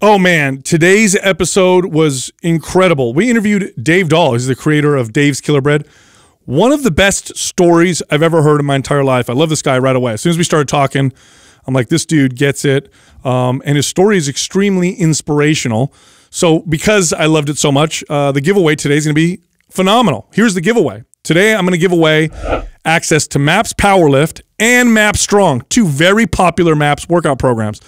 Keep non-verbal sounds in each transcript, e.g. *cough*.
Oh man, today's episode was incredible. We interviewed Dave Dahl. He's the creator of Dave's Killer Bread. One of the best stories I've ever heard in my entire life. I love this guy right away. As soon as we started talking, I'm like, this dude gets it. Um, and his story is extremely inspirational. So, because I loved it so much, uh, the giveaway today is going to be phenomenal. Here's the giveaway. Today, I'm going to give away access to MAPS Powerlift and MAPS Strong, two very popular MAPS workout programs.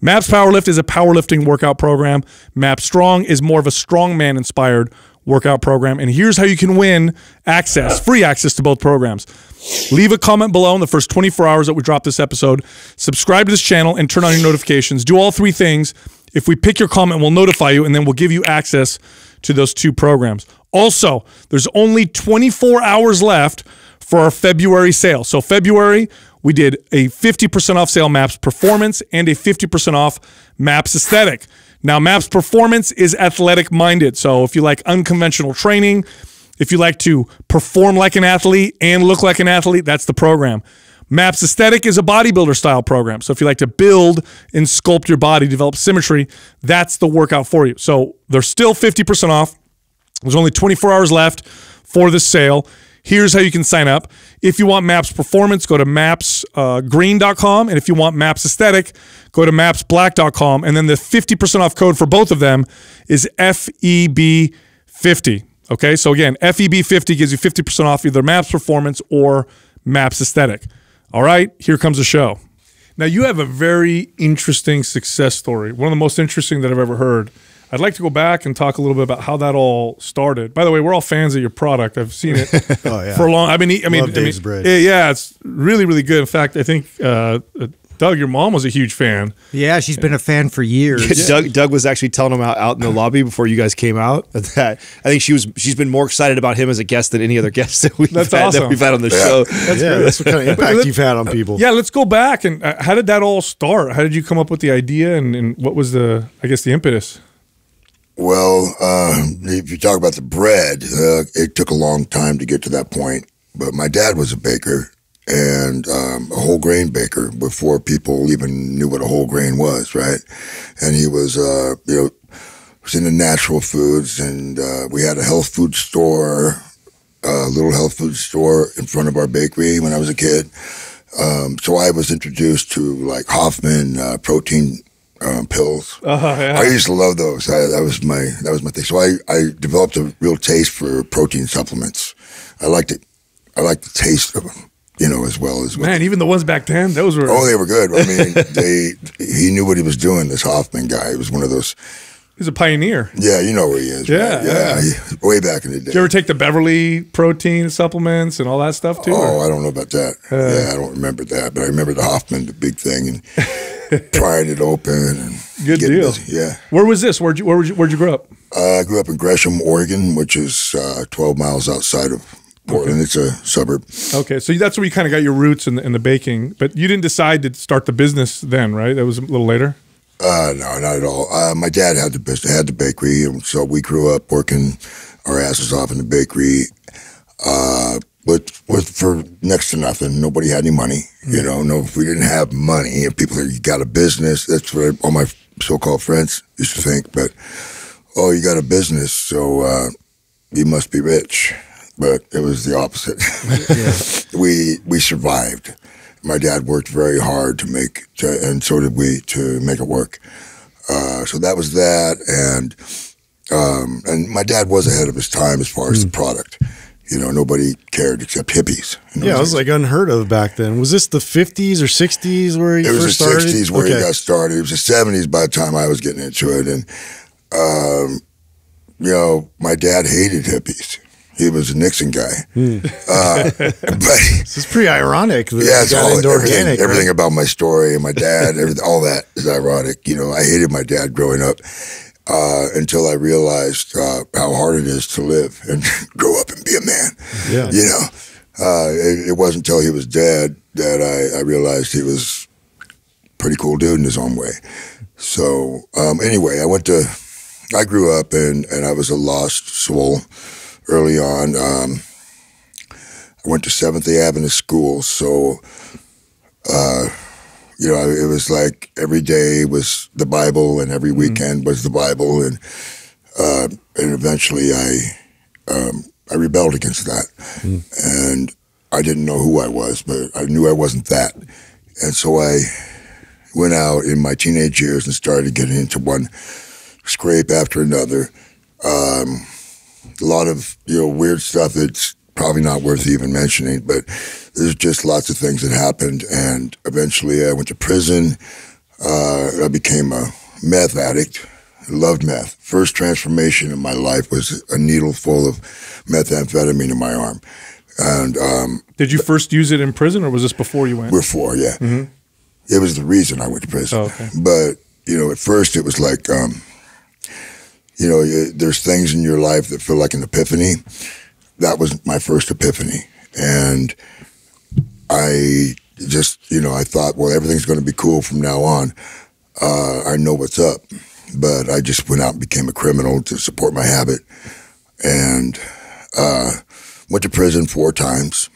MAPS Powerlift is a powerlifting workout program. MAPS Strong is more of a strongman inspired workout program. And here's how you can win access, free access to both programs. Leave a comment below in the first 24 hours that we drop this episode. Subscribe to this channel and turn on your notifications. Do all three things. If we pick your comment, we'll notify you and then we'll give you access to those two programs. Also, there's only 24 hours left for our February sale. So, February, we did a 50% off sale Maps Performance and a 50% off Maps Aesthetic. Now, Maps Performance is athletic minded. So, if you like unconventional training, if you like to perform like an athlete and look like an athlete, that's the program. MAPS Aesthetic is a bodybuilder style program. So if you like to build and sculpt your body, develop symmetry, that's the workout for you. So they're still 50% off. There's only 24 hours left for the sale. Here's how you can sign up. If you want Maps Performance, go to mapsgreen.com. Uh, and if you want Maps Aesthetic, go to mapsblack.com. And then the 50% off code for both of them is FEB50. Okay, so again, FEB50 gives you 50% off either Maps Performance or Maps Aesthetic. All right, here comes the show. Now, you have a very interesting success story, one of the most interesting that I've ever heard. I'd like to go back and talk a little bit about how that all started. By the way, we're all fans of your product. I've seen it *laughs* Oh, yeah. for a long. I mean, I mean, Love I mean, Dave's bread. yeah, yeah, it's really, really good. In fact, I think uh, uh, Doug, your mom was a huge fan. Yeah, she's been a fan for years. *laughs* Doug Doug was actually telling him out, out in the lobby before you guys came out *laughs* that I think she was she's been more excited about him as a guest than any other guest that we've, That's had, awesome. that we've had on the show. yeah, that's what kind of impact you've had on people. Yeah, let's go back and uh, how did that all start? How did you come up with the idea, and, and what was the, I guess, the impetus? Well, uh, if you talk about the bread, uh, it took a long time to get to that point. But my dad was a baker and um, a whole grain baker before people even knew what a whole grain was, right? And he was, uh, you know, was into natural foods, and uh, we had a health food store, a little health food store in front of our bakery when I was a kid. Um, so I was introduced to like Hoffman uh, protein um, pills. Uh, yeah. I used to love those. I, that was my that was my thing. So I, I developed a real taste for protein supplements. I liked it. I liked the taste of them, you know, as well as Man, even the ones back then, those were. Oh, they were good. I mean, *laughs* they he knew what he was doing. This Hoffman guy, he was one of those. he's a pioneer. Yeah, you know where he is. Yeah, right? yeah. yeah. way back in the day. Did you ever take the Beverly protein supplements and all that stuff too? Oh, or- I don't know about that. Uh. yeah, I don't remember that, but I remember the Hoffman, the big thing, and *laughs* *laughs* prying it open and Good deal. busy. Yeah, Where was this? Where'd you where you where'd you grow up? uh, I grew up in Gresham, Oregon, which is uh, 12 miles outside of Portland. It's a suburb. Okay, so that's where you kind of got your roots in the, in the baking, but you didn't decide to start the business then, right? That was a little later. Uh, no, not at all. Uh, my dad had the business, had the bakery, and so we grew up working our asses off in the bakery. Uh, with with for next to nothing. Nobody had any money. You know, no, if we didn't have money, if people said you got a business, that's what all my so-called friends used to think. But oh, you got a business, so uh, you must be rich. But it was the opposite. *laughs* *laughs* we we survived. My dad worked very hard to make, to, and so did we, to make it work. Uh, so that was that, and um, and my dad was ahead of his time as far as the product. You know, nobody cared except hippies. You know, Yeah, it was like unheard of back then. Was this the 50s or 60s where you it was the '60s where Okay. it got started. It was the '70s by the time I was getting into it, and um, you know, my dad hated hippies. He was a Nixon guy, uh, *laughs* but This is pretty ironic. That yeah, it's all everything, organic. everything right? about my story and my dad, all that is ironic. You know, I hated my dad growing up uh, until I realized uh, how hard it is to live and *laughs* grow up and be a man. Yeah. You know, uh, it, it wasn't until he was dead that I, I realized he was pretty cool dude in his own way. So um, anyway, I went to, I grew up and, and I was a lost soul early on. Um, I went to Seventh Adventist school, so uh, you know, it was like every day was the Bible, and every weekend was the Bible, and uh, and eventually I um, I rebelled against that, and I didn't know who I was, but I knew I wasn't that, and so I went out in my teenage years and started getting into one scrape after another. Um, a lot of you know weird stuff. That's probably not worth even mentioning, but there's just lots of things that happened, and eventually I went to prison. Uh, I became a meth addict. I loved meth. First transformation in my life was a needle full of methamphetamine in my arm, and um, Did you first use it in prison, or was this before you went? before, yeah. It was the reason I went to prison. Oh, okay. But, you know, at first it was like, um, you know, there's things in your life that feel like an epiphany. That was my first epiphany. And I just, you know, I thought, well, everything's going to be cool from now on. Uh, I know what's up. But I just went out and became a criminal to support my habit. And uh, went to prison four times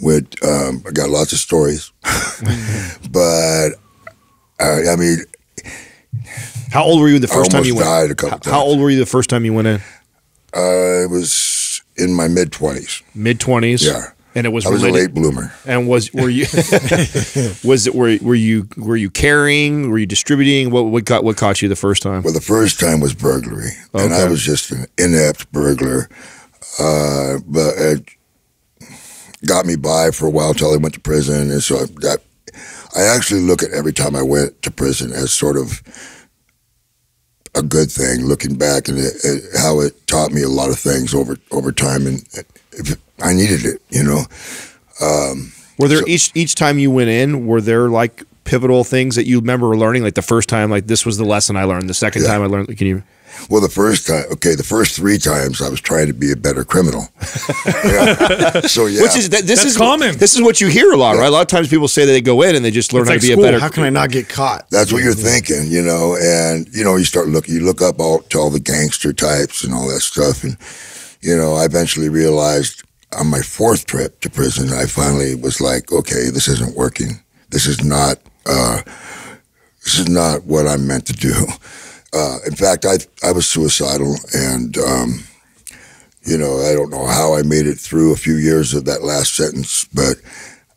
with um, I got lots of stories, *laughs* but I, I mean, How old were you the first time you went? died a couple How- How old were you the first time you went in? I was in my mid twenties. Mid twenties. Yeah, And it was I was a late bloomer. And was were you *laughs* was it were were you were you carrying? Were you distributing? What what got what caught you the first time? Well, the first time was burglary, and I was just an inept burglar. Uh, but it got me by for a while till I went to prison, and so I, that I actually look at every time I went to prison as sort of a good thing. Looking back and it, it, how it taught me a lot of things over over time, and if I needed it, you know. Um, were there each each time you went in? Were there like pivotal things that you remember learning? Like the first time, like this was the lesson I learned. The second Yeah. time I learned. Can you? Well, the first time, okay, the first three times I was trying to be a better criminal. *laughs* Yeah. So yeah, Which is that this That's is common. This is what you hear a lot, right? A lot of times people say that they go in and they just learn It's how like to be school. a better. How can I not get caught? That's what you're thinking, you know, and you know, you start looking, you look up all to all the gangster types and all that stuff, and you know, I eventually realized on my fourth trip to prison, I finally was like, okay, this isn't working. This is not, uh, this is not what I'm meant to do. Uh, in fact, I I was suicidal, and um, you know, I don't know how I made it through a few years of that last sentence, but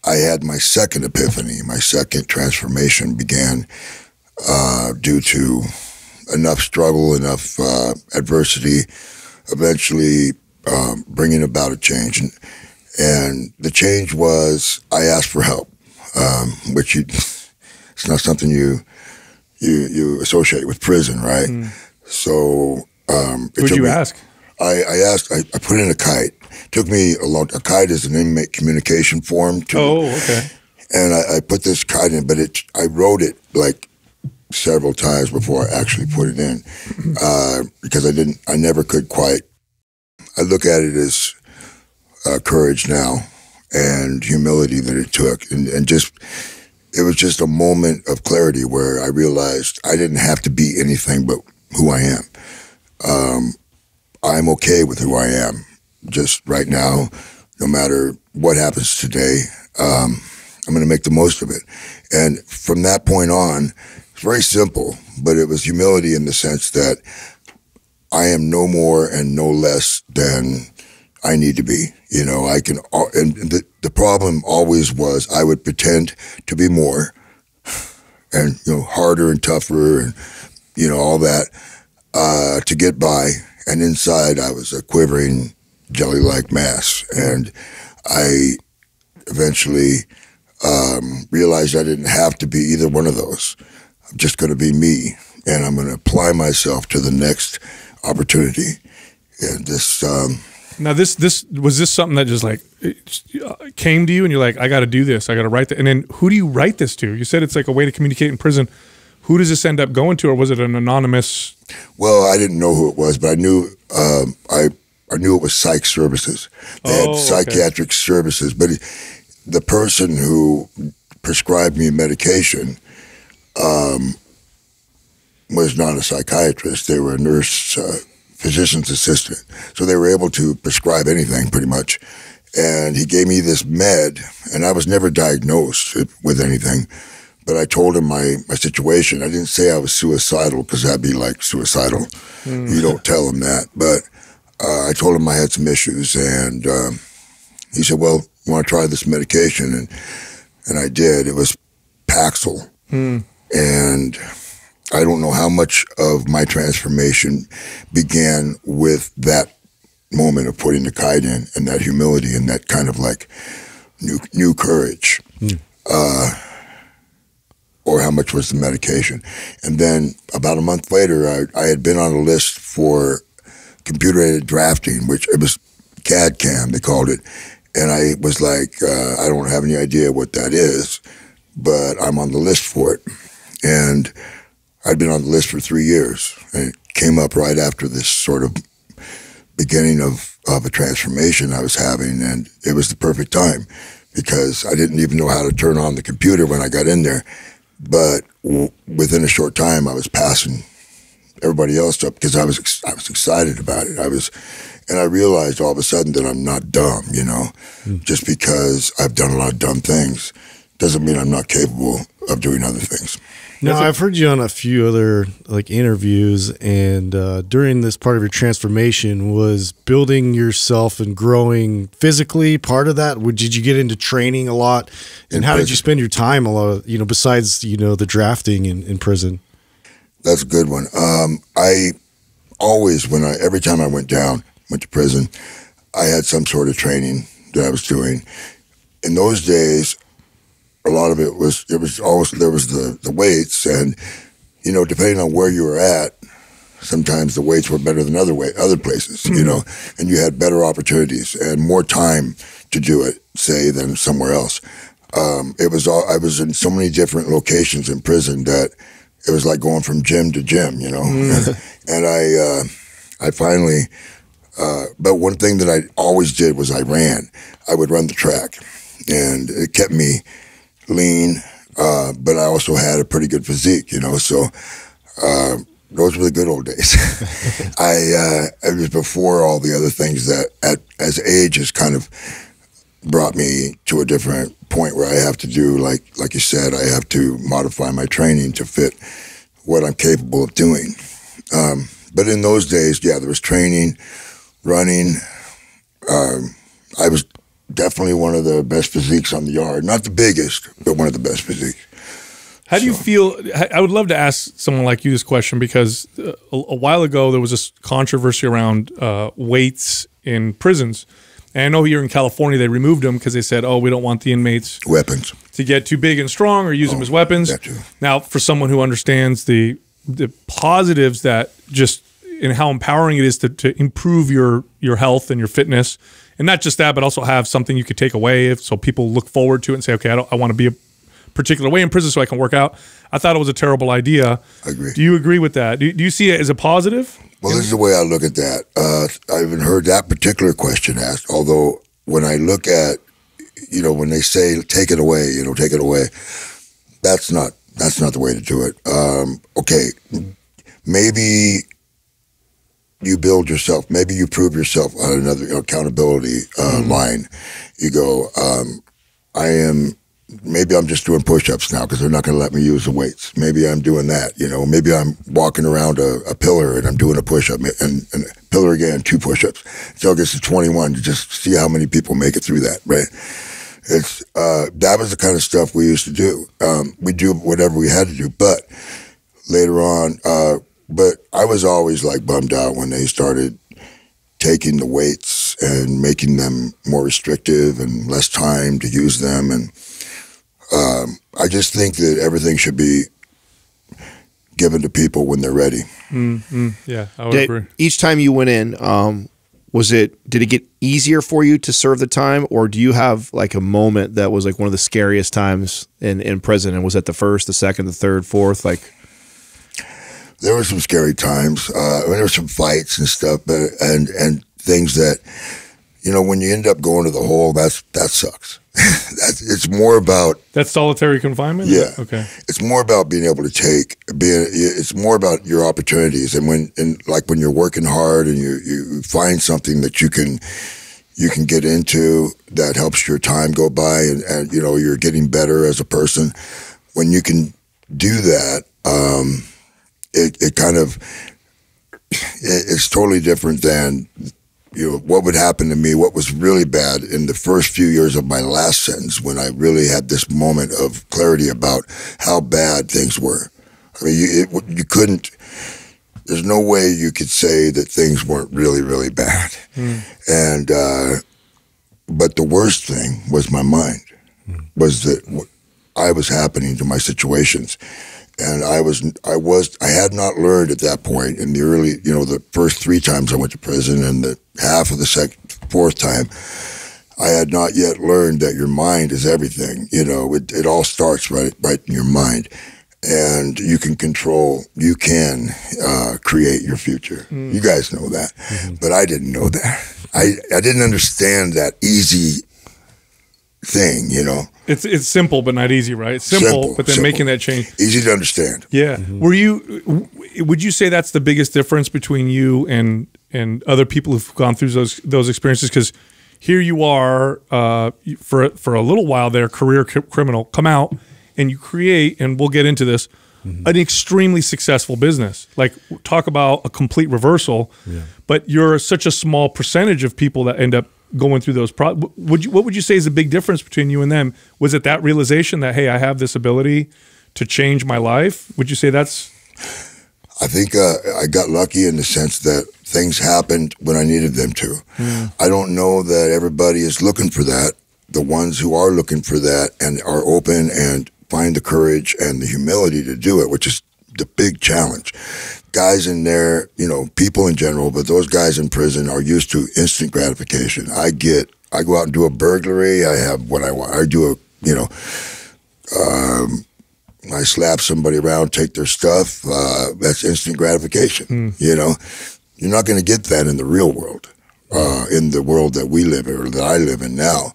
I had my second epiphany, my second transformation began uh, due to enough struggle, enough uh, adversity, eventually um, bringing about a change. And, and the change was I asked for help, um, which you, *laughs* it's not something you you you associate with prison, right? So um, Who'd you me- ask? I, I asked. I, I put in a kite. took me a long. A kite is an inmate communication form. To, Oh, okay. and I, I put this kite in, but it I wrote it like several times before I actually put it in uh, because I didn't. I never could quite. I look at it as uh, courage now and humility that it took, and, and just it was just a moment of clarity where I realized I didn't have to be anything but who I am. Um, I'm okay with who I am, just right now, no matter what happens today. Um, I'm going to make the most of it. And from that point on, it's very simple, but it was humility in the sense that I am no more and no less than I need to be. You know, I can, and the, the problem always was I would pretend to be more and, you know, harder and tougher and, you know, all that uh, to get by. And inside, I was a quivering jelly like mass. And I eventually um, realized I didn't have to be either one of those. I'm just going to be me, and I'm going to apply myself to the next opportunity. And this, um, Now this this was this something that just like came to you and you're like I got to do this I got to write that and then who do you write this to? You said it's like a way to communicate in prison. Who does this end up going to, or was it an anonymous? well, I didn't know who it was, but I knew um, I I knew it was psych services. They Oh, had okay. psychiatric services, but it, the person who prescribed me medication um, was not a psychiatrist. They were a nurse, uh, physician's assistant. So they were able to prescribe anything pretty much. And he gave me this med, and I was never diagnosed with anything. but I told him my my situation. I didn't say I was suicidal because that'd be like suicidal. You don't tell him that, but uh, I told him I had some issues, and um, he said, "Well, you want to try this medication?" And and I did. It was Paxil, and I don't know how much of my transformation began with that moment of putting the kite in and that humility and that kind of like new new courage. Uh, or how much was the medication? And then about a month later, I, I had been on a list for computer aided drafting, which it was CAD CAM, they called it. And I was like, uh, I don't have any idea what that is, but I'm on the list for it. And I'd been on the list for three years. And it came up right after this sort of beginning of, of a transformation I was having. And it was the perfect time because I didn't even know how to turn on the computer when I got in there. But w- within a short time, I was passing everybody else up because I was ex- I was excited about it. I was, and I realized all of a sudden that I'm not dumb. You know, hmm. just because I've done a lot of dumb things doesn't mean I'm not capable of doing other things. Now I've heard you on a few other like interviews, and uh, during this part of your transformation was building yourself and growing physically. Part of that, Would- did you get into training a lot, and how did you spend your time? A lot of you know, besides you know the drafting in, in prison. That's a good one. Um, I always, when I every time I went down, went to prison, I had some sort of training that I was doing. In those days, a lot of it was it was always there was the the weights, and you know, depending on where you were at, sometimes the weights were better than other way other places. You know, and you had better opportunities and more time to do it, say, than somewhere else. Um, it was all I was in so many different locations in prison that it was like going from gym to gym, you know. and I, uh, I finally, uh, but one thing that I always did was I ran. I would run the track, and it kept me lean. Uh, but I also had a pretty good physique, you know. So uh, those were the good old days. *laughs* I uh, it was before all the other things that, at, as age has kind of brought me to a different point where I have to do like like you said, I have to modify my training to fit what I'm capable of doing. Um, but in those days, yeah, there was training, running. Um, I was definitely one of the best physiques on the yard. Not the biggest, but one of the best physiques. How do you feel? I- would love to ask someone like you this question because uh, a, a while ago there was this controversy around uh, weights in prisons. And I know here in California they removed them because they said, "Oh, we don't want the inmates Weapons. to get too big and strong or use them as weapons." Now, for someone who understands the the positives that just and how empowering it is to, to improve your your health and your fitness, and not just that, but also have something you could take away, if, so people look forward to it and say, "Okay, I don't, I want to be a particular way in prison so I can work out." I thought it was a terrible idea. I agree. Do you agree with that? Do, do you see it as a positive? Well, this is the way I look at that. Uh, I haven't heard that particular question asked. Although when I look at, you know, when they say take it away, you know, take it away, that's not that's not the way to do it. Um, okay, maybe you build yourself. Maybe you prove yourself on another accountability uh, line. You go, um, I am. Maybe I'm just doing push-ups now because they're not going to let me use the weights. Maybe I'm doing that. You know, maybe I'm walking around a, a pillar and I'm doing a push-up and, and pillar again, two push-ups. So it gets to 21 to just see how many people make it through that. Right? It's uh, that was the kind of stuff we used to do. Um, we do whatever we had to do, but later on, uh, but I was always like bummed out when they started taking the weights and making them more restrictive and less time to use them. And um, I just think that everything should be given to people when they're ready. Yeah, I would Did, agree. each time you went in, um, was it did it get easier for you to serve the time, or do you have like a moment that was like one of the scariest times in in prison? And was that the first, the second, the third, fourth? Like, there were some scary times. Uh, there were some fights and stuff, but and and things that you know when you end up going to the hole, that's that sucks. *laughs* that's it's more about that solitary confinement. Yeah. Okay. it's more about being able to take being it's more about your opportunities and when and like when you're working hard and you you find something that you can you can get into that helps your time go by and, and you know you're getting better as a person when you can do that, um, it it kind of it, it's totally different than you know what would happen to me. What was really bad in the first few years of my last sentence when I really had this moment of clarity about how bad things were. I mean, you it, you couldn't. There's no way you could say that things weren't really really bad, and. Uh, but the worst thing was my mind was that what I was happening to my situations, and I was I was I had not learned at that point in the early you know the first three times I went to prison and the half of the second fourth time. I had not yet learned that your mind is everything. You know, it, it all starts right right in your mind, and you can control. You can uh, create your future. You guys know that, but I didn't know that. I I didn't understand that easy thing. You know, It's it's simple but not easy, right? It's simple, Simple, but then simple. making that change. easy to understand. Yeah. Were you? Would you say that's the biggest difference between you and and other people who've gone through those those experiences? Because here you are uh, for for a little while there, career cr- criminal, come out and you create, and we'll get into this, an extremely successful business. Like talk about a complete reversal. yeah. But you're such a small percentage of people that end up going through those. Pro- would you? What would you say is the big difference between you and them? Was it that realization that hey, I have this ability to change my life? Would you say that's I think uh, I got lucky in the sense that things happened when I needed them to. I don't know that everybody is looking for that. The ones who are looking for that and are open and find the courage and the humility to do it, which is the big challenge. Guys in there, you know, people in general, but those guys in prison are used to instant gratification. I get, I go out and do a burglary. I have what I want. I do a, you know, I slap somebody around, take their stuff. Uh, that's instant gratification. You know, you're not going to get that in the real world, uh, in the world that we live in or that I live in now.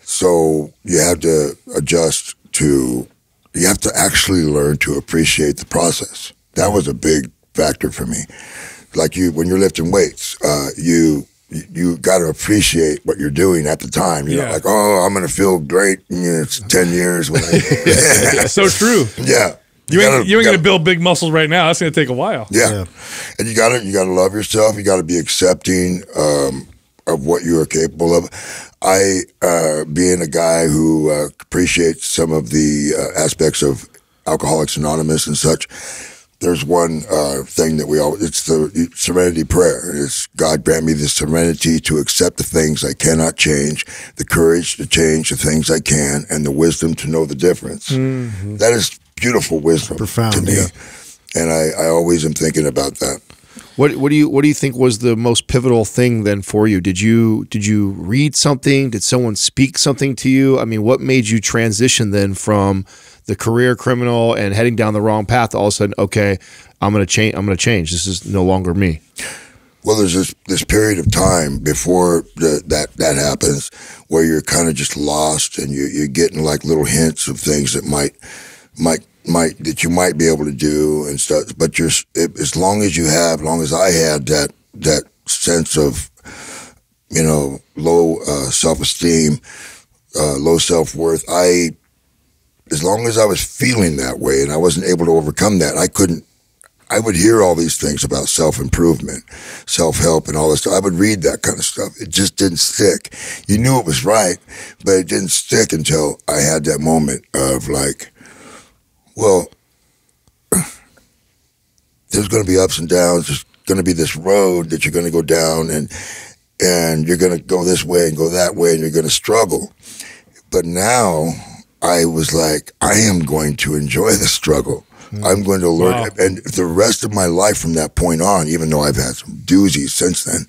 So you have to adjust to. You have to actually learn to appreciate the process. That was a big factor for me. Like you, when you're lifting weights, uh, you you got to appreciate what you're doing at the time. You Yeah. know, like oh, I'm going to feel great. You know, ten years when I. *laughs* so true? Yeah. You ain't, gotta- you ain't gotta- gonna build big muscles right now. That's gonna take a while. Yeah. And you gotta you gotta love yourself. You gotta be accepting um, of what you are capable of. I uh, being a guy who uh, appreciates some of the uh, aspects of Alcoholics Anonymous and such. There's one uh, thing that we all it's the serenity prayer. It's God grant me the serenity to accept the things I cannot change, the courage to change the things I can, and the wisdom to know the difference. That is beautiful wisdom Profound, to me. yeah. And I, I always am thinking about that. What what do you what do you think was the most pivotal thing then for you? Did you did you read something? Did someone speak something to you? I mean, what made you transition then from the career criminal and heading down the wrong path? All of a sudden, okay, I'm gonna change. I'm gonna change. This is no longer me. Well, there's this this period of time before the, that that happens where you're kind of just lost and you you're getting like little hints of things that might might might that you might be able to do and stuff. But you're it, as long as you have, as long as I had that that sense of you know low uh, self esteem, uh, low self worth, I as long as I was feeling that way and I wasn't able to overcome that, I couldn't. I would hear all these things about self improvement, self help, and all this stuff. I would read that kind of stuff. It just didn't stick. You knew it was right, but it didn't stick until I had that moment of like, well, there's going to be ups and downs. There's going to be this road that you're going to go down, and and you're going to go this way and go that way, and you're going to struggle. But now I was like, I am going to enjoy the struggle. Hmm. I'm going to learn, Wow. and the rest of my life from that point on, even though I've had some doozies since then,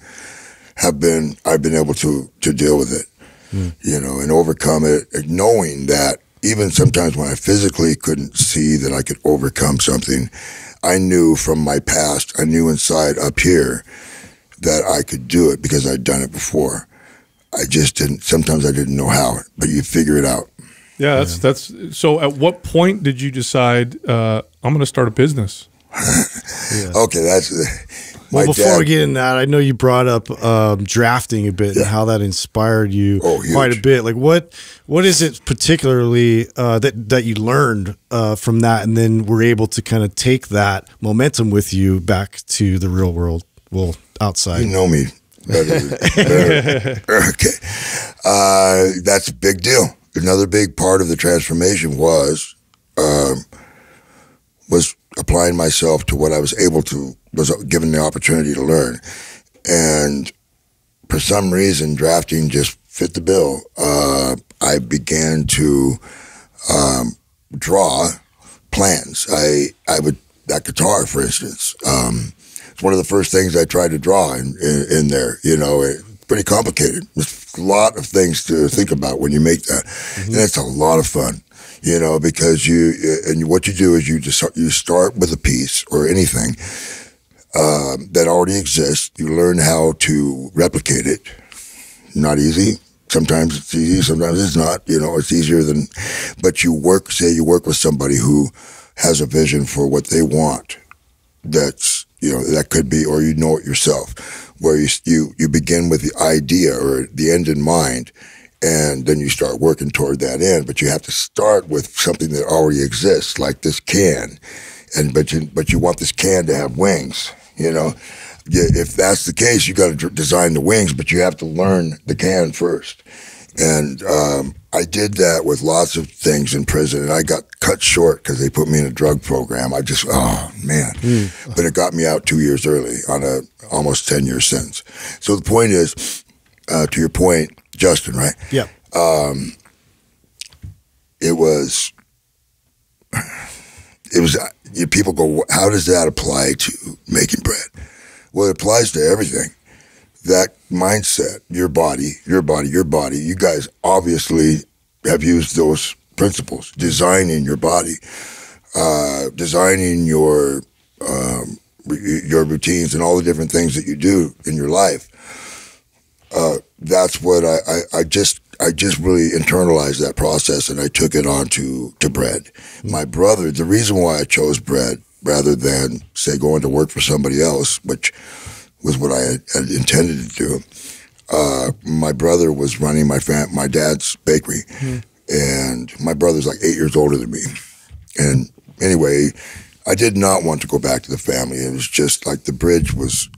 have been I've been able to to deal with it, hmm. you know, and overcome it, knowing that even sometimes when I physically couldn't see that I could overcome something, I knew from my past, I knew inside up here that I could do it because I'd done it before. I just didn't. Sometimes I didn't know how, but you figure it out. Yeah, that's that's. So, at what point did you decide uh, I'm going to start a business? *laughs* Okay, that's Well, My before dad- we get in that, I know you brought up um, drafting a bit and how that inspired you Oh, quite a bit. Like what what is it particularly uh, that that you learned uh, from that, and then were able to kind of take that momentum with you back to the real world, well, outside. You know me. better- better. *laughs* okay. Uh, that's a big deal. Another big part of the transformation was um, was applying myself to what I was able to was given the opportunity to learn, and for some reason, drafting just fit the bill. Uh, I began to um, draw plans. I I would that guitar, for instance. Um, it's one of the first things I tried to draw in, in, in there. You know, it's pretty complicated. There's a lot of things to think about when you make that, and it's a lot of fun. You know, because you and what you do is you just you start with a piece or anything um, that already exists. You learn how to replicate it. Not easy. Sometimes it's easy. Sometimes it's not. You know, it's easier than. But you work. Say you work with somebody who has a vision for what they want. That's you know that could be, or you know it yourself, where you you you begin with the idea or the end in mind, and then you start working toward that end. But you have to start with something that already exists, like this can, and but you but you want this can to have wings. You know, if that's the case, you got to d- design the wings, but you have to learn the can first. And um, I did that with lots of things in prison, and I got cut short because they put me in a drug program. I just, oh man! But it got me out two years early on a almost ten year sentence. So the point is, uh, to your point, Justin, right? yeah. Um, it was it was you, people go how does that apply to making bread well it applies to everything that mindset your body your body your body you guys obviously have used those principles designing your body uh, designing your um, your routines and all the different things that you do in your life uh, that's what I, I, I just I just really internalized that process and I took it on to, to bread. My brother, the reason why I chose bread rather than say going to work for somebody else, which was what I had, had intended to do. Uh, my brother was running my fam- my dad's bakery, and my brother's like eight years older than me. And anyway, I did not want to go back to the family. It was just like the bridge was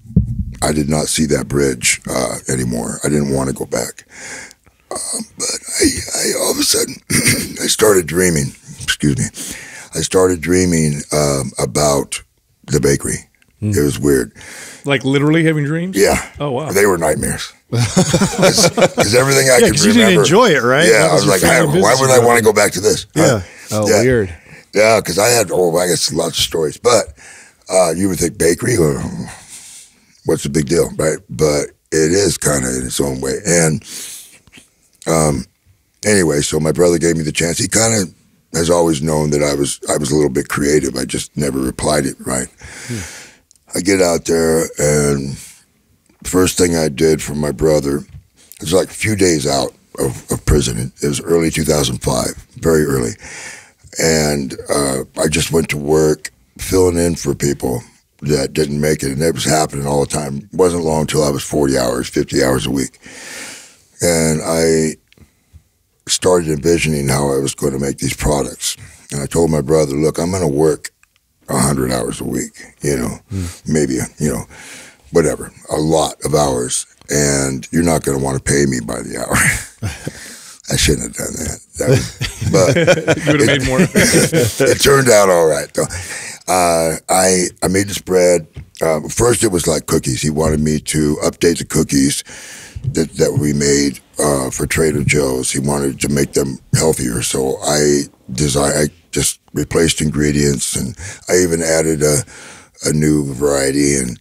I did not see that bridge uh, anymore. I didn't want to go back. Um, but I, I all of a sudden, *clears throat* I started dreaming. Excuse me. I started dreaming um, about the bakery. It was weird. Like literally having dreams? Yeah. Oh, wow. They were nightmares. *laughs* Because everything I Yeah, could 'cause you remember. didn't enjoy it, right? Yeah. I was like, I, why would I want to go back to this? Yeah. Oh, Yeah. weird. Yeah, because I had oh, I guess lots of stories. But uh, you would think bakery or what's the big deal, right? But it is kind of in its own way. And um, anyway, so my brother gave me the chance. He kind of has always known that I was I was a little bit creative. I just never replied it right. I get out there, and first thing I did for my brother it was like a few days out of, of prison. It was early 2005, very early and uh, I just went to work filling in for people that didn't make it, and that was happening all the time. It wasn't long until I was 40 hours, 50 hours a week, and I started envisioning how I was going to make these products. And I told my brother, "Look, I'm going to work 100 hours a week, you know, maybe, you know, whatever, a lot of hours, and you're not going to want to pay me by the hour." *laughs* I shouldn't have done that. that was, *laughs* but You would have made more. *laughs* it turned out all right though. Uh, I I made this bread. Uh, first, it was like cookies. He wanted me to update the cookies that that we made uh, for Trader Joe's. He wanted to make them healthier, so I design. I just replaced ingredients, and I even added a a new variety. And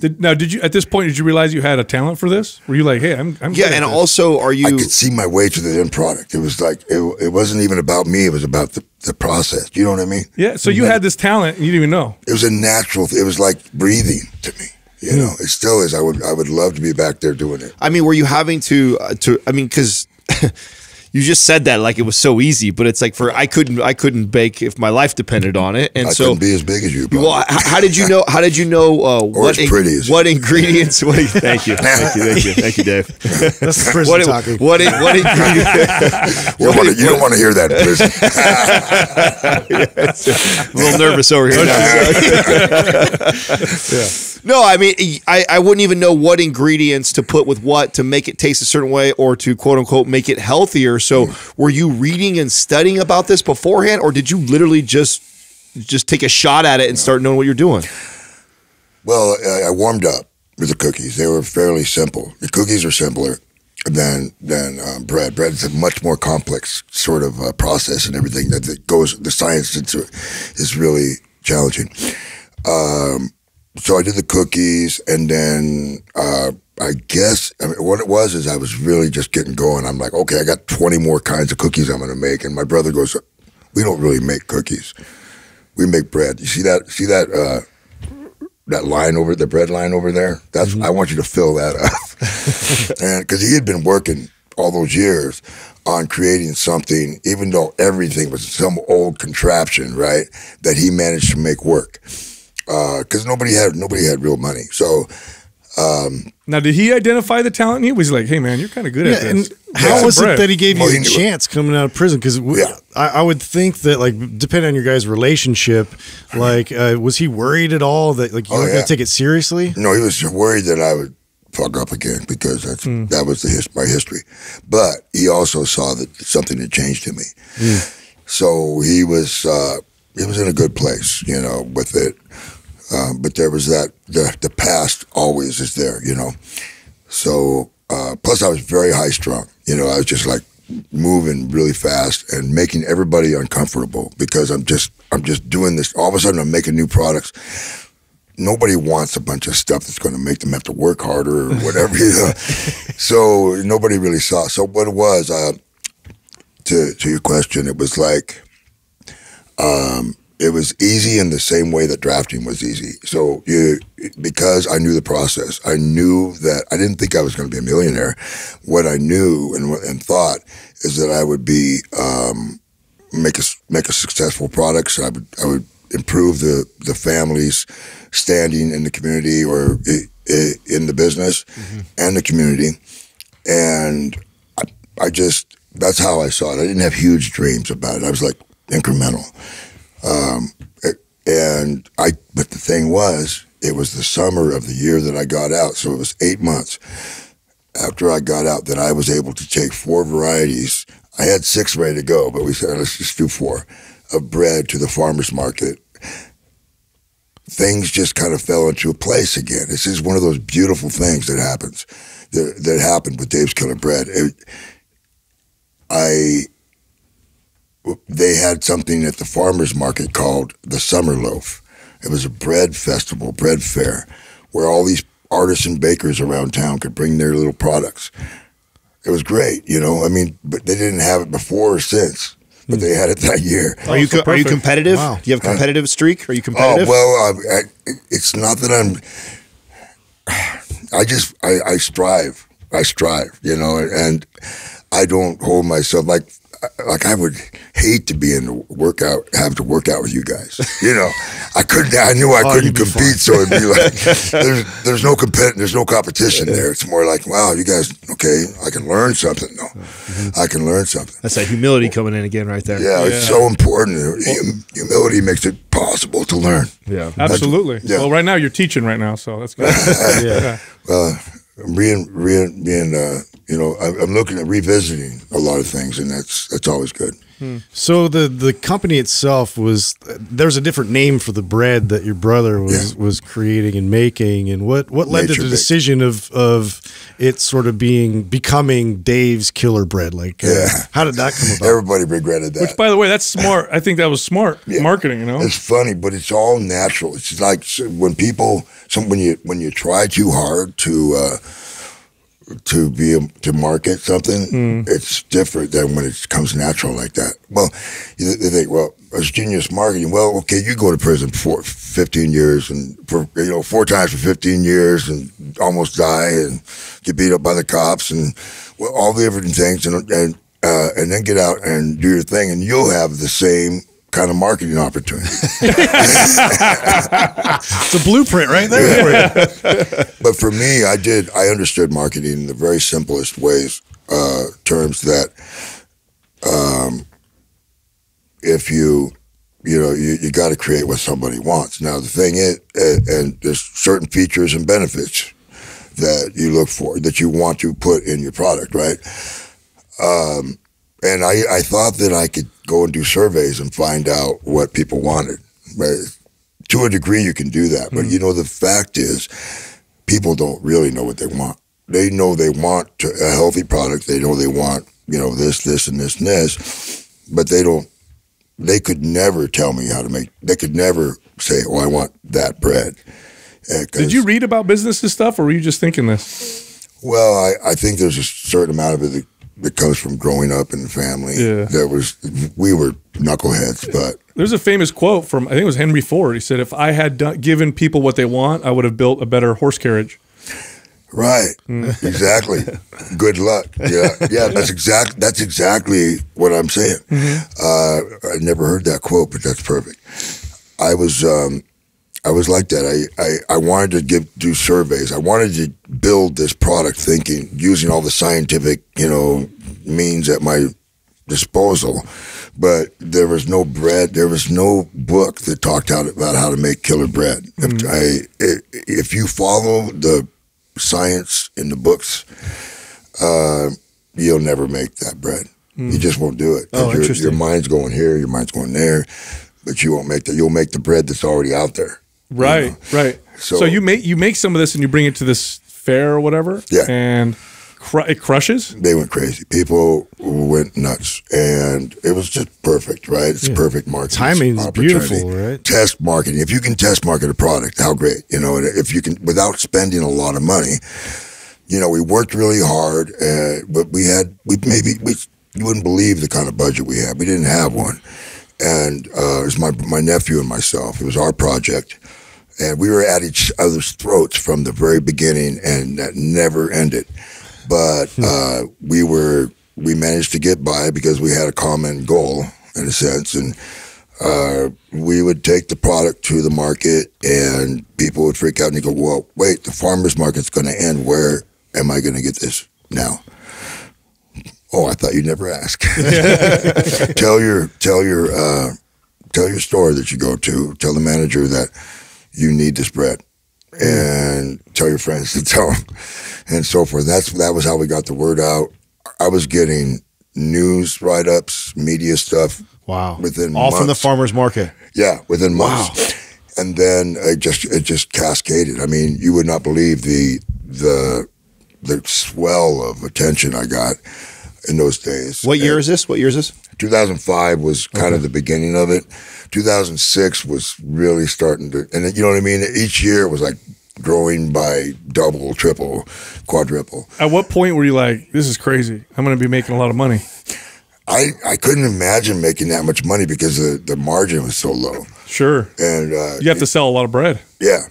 Did, now, did you at this point did you realize you had a talent for this? Were you like, hey, I'm, I'm Yeah, and this? also, are you? I could see my way to the end product. It was like it, it wasn't even about me. It was about the, the process. You know what I mean? yeah. So you had this talent and you didn't even know. it was a natural. It was like breathing to me. You know, it still is. I would I would love to be back there doing it. I mean, were you having to uh, to? I mean, because *laughs* you just said that like it was so easy, but it's like for I couldn't I couldn't bake if my life depended on it, and I so couldn't be as big as you. well, probably. h- how did you know? How did you know? Uh, what as pretty as- what ingredients? What, thank you, thank you, thank you, thank you, Dave. That's prison What talking. what what ingredients? *laughs* you don't wanna- you don't want to hear that in prison. *laughs* *laughs* a little nervous over here now. No, I mean, I, I wouldn't even know what ingredients to put with what to make it taste a certain way or to quote unquote make it healthier. So, were you reading and studying about this beforehand, or did you literally just just take a shot at it and start knowing what you're doing? Well, I, I warmed up with the cookies. They were fairly simple. The cookies are simpler than than um, bread. Bread is a much more complex sort of uh, process and everything that, that goes. The science into it is really challenging. Um, so I did the cookies, and then uh, I guess I mean, what it was is I was really just getting going. I'm like, okay, I got 20 more kinds of cookies I'm going to make, and my brother goes, "We don't really make cookies. We make bread. You see that? See that?" Uh, that line over the bread line over there. That's I want you to fill that up, *laughs* and because he had been working all those years on creating something, even though everything was some old contraption, right? That he managed to make work Uh, because nobody had nobody had real money. So um, Now, did he identify the talent He? Was like, "Hey, man, you're kind of good at Yeah, and this"? how Get was it that he gave Well, you a knew it. chance coming out of prison? Because Yeah. I, I would think that, like, depending on your guys' relationship, mm-hmm. like, uh, was he worried at all that like you Oh, weren't yeah. going to take it seriously? no, he was worried that I would fuck up again because that's mm. that was the his, my history. But he also saw that something had changed in me. Mm. So he was uh, he was in a good place, you know, with it. Um, but there was that the the past always is there, you know. So uh, plus I was very high strung, you know. I was just like moving really fast and making everybody uncomfortable because I'm just I'm just doing this. All of a sudden I'm making new products. Nobody wants a bunch of stuff that's going to make them have to work harder or whatever. You know? *laughs* so nobody really saw. So what it was, uh, to to your question, it was like um, it was easy in the same way that drafting was easy. So you, because I knew the process, I knew that I didn't think I was going to be a millionaire. What I knew and and thought is that I would be um, make a make a successful products. I would I would improve the the family's standing in the community or in the business and the community, and I, I just that's how I saw it. I didn't have huge dreams about it. I was like incremental. Um, and I, but the thing was, it was the summer of the year that I got out, so it was eight months after I got out that I was able to take four varieties. I had six ready to go, but we said let's just do four of bread to the farmers market. Things just kind of fell into a place again. This is one of those beautiful things that happens that, that happened with Dave's Killer Bread. It, I they had something at the farmers market called the Summer Loaf. It was a bread festival, bread fair, where all these artisan bakers around town could bring their little products. It was great, you know. I mean, but they didn't have it before or since, but they had it that year. Are you so are you competitive? Wow. Do you have a competitive streak? Are you Oh competitive? well, I, I, it's not that I'm. I just I, I strive. I strive, you know, and I don't hold myself like like I would hate to be in the workout, have to work out with you guys. You know, *laughs* I couldn't. I knew I Oh, couldn't compete, so it'd be like there's there's no compet, there's no competition there. It's more like, wow, you guys, okay, I can learn something. though. I can learn something. That's that humility coming in again, right there. Yeah, it's so important. Hum- Humility makes it possible to learn. yeah. Absolutely. Yeah. Well, right now you're teaching right now, so that's good. *laughs* yeah. uh, being, being, being uh, you know, I- I'm looking at revisiting a lot of things, and that's that's always good. So the the company itself was there's a different name for the bread that your brother was was creating and making, and what what led Nature to the Bake. decision of of it sort of being becoming Dave's Killer Bread? Like, uh, Yeah. how did that come about? Everybody regretted that. Which, by the way, that's smart. I think that was smart marketing. You know, It's funny, but it's all natural. It's like when people, some when you when you try too hard to uh, to be a, to market something, it's different than when it comes natural like that. Well, you, they think, well, it's genius marketing. Well, okay, you go to prison for 15 years and for you know four times for 15 years and almost die and get beat up by the cops and well, all the different things and and uh, and then get out and do your thing, and you'll have the same kind of marketing opportunity. It's a blueprint right there. *laughs* but for me, I did. I understood marketing in the very simplest ways, uh, terms that, um, if you, you know, you, you got to create what somebody wants. Now the thing is, and, and there's certain features and benefits that you look for that you want to put in your product, right? Um, and I, I thought that I could go and do surveys and find out what people wanted. Right? To a degree, you can do that, but you know the fact is, people don't really know what they want. They know they want to, a healthy product. They know they want you know this, this, and this, and this, but they don't. They could never tell me how to make. They could never say, "Oh, I want that bread." Uh, Did you read about business and stuff, or were you just thinking this? Well, I, I think there's a certain amount of it that, that comes from growing up in the family. Yeah. That was we were knuckleheads, but There's a famous quote from I think it was Henry Ford. He said, "If I had done, given people what they want, I would have built a better horse carriage." right, *laughs* exactly. Good luck. Yeah, yeah. That's exact. That's exactly what I'm saying. Uh, I never heard that quote, but that's perfect. I was. Um, I was like that. I, I, I wanted to give do surveys. I wanted to build this product thinking using all the scientific, you know, means at my disposal. But there was no bread. There was no book that talked out about how to make killer bread. If I if you follow the science in the books, uh, you'll never make that bread. You just won't do it. Oh, your, your mind's going here, your mind's going there, but you won't make that. You'll make the bread that's already out there. Right, right. So, So- you make you make some of this and you bring it to this fair or whatever. Yeah. and cru- it crushes. they went crazy. People went nuts, and it was just perfect, right? It's perfect marketing. Timing's opportunity. beautiful, right? Test marketing. If you can test market a product, how great, you know? If you can, without spending a lot of money, you know, we worked really hard, uh, but we had we maybe we you wouldn't believe the kind of budget we had. We didn't have one, and uh, it was my my nephew and myself. It was our project. And we were at each other's throats from the very beginning, and that never ended but uh, we were we managed to get by because we had a common goal in a sense, and uh, we would take the product to the market, and people would freak out and they go, "Well, wait, the farmers market's going to end. Where am I going to get this now?" Oh, I thought you'd never ask. *laughs* *laughs* tell your tell your uh, tell your store that you go to. Tell the manager that you need this bread and tell your friends to *laughs* tell them, and so forth. That's that was how we got the word out. I was getting news write ups, media stuff. Wow. Within all from the farmers market. Yeah, within months. Wow. And then it just it just cascaded. I mean, you would not believe the the the swell of attention I got in those days. What year is this? What year is this? 2005 was kind of the beginning of it. 2006 was really starting to, and you know what I mean. Each year was like growing by double, triple, quadruple. At what point were you like, "This is crazy. I'm going to be making a lot of money"? I I couldn't imagine making that much money because the the margin was so low, Sure, and uh, you have to sell a lot of bread. Yeah,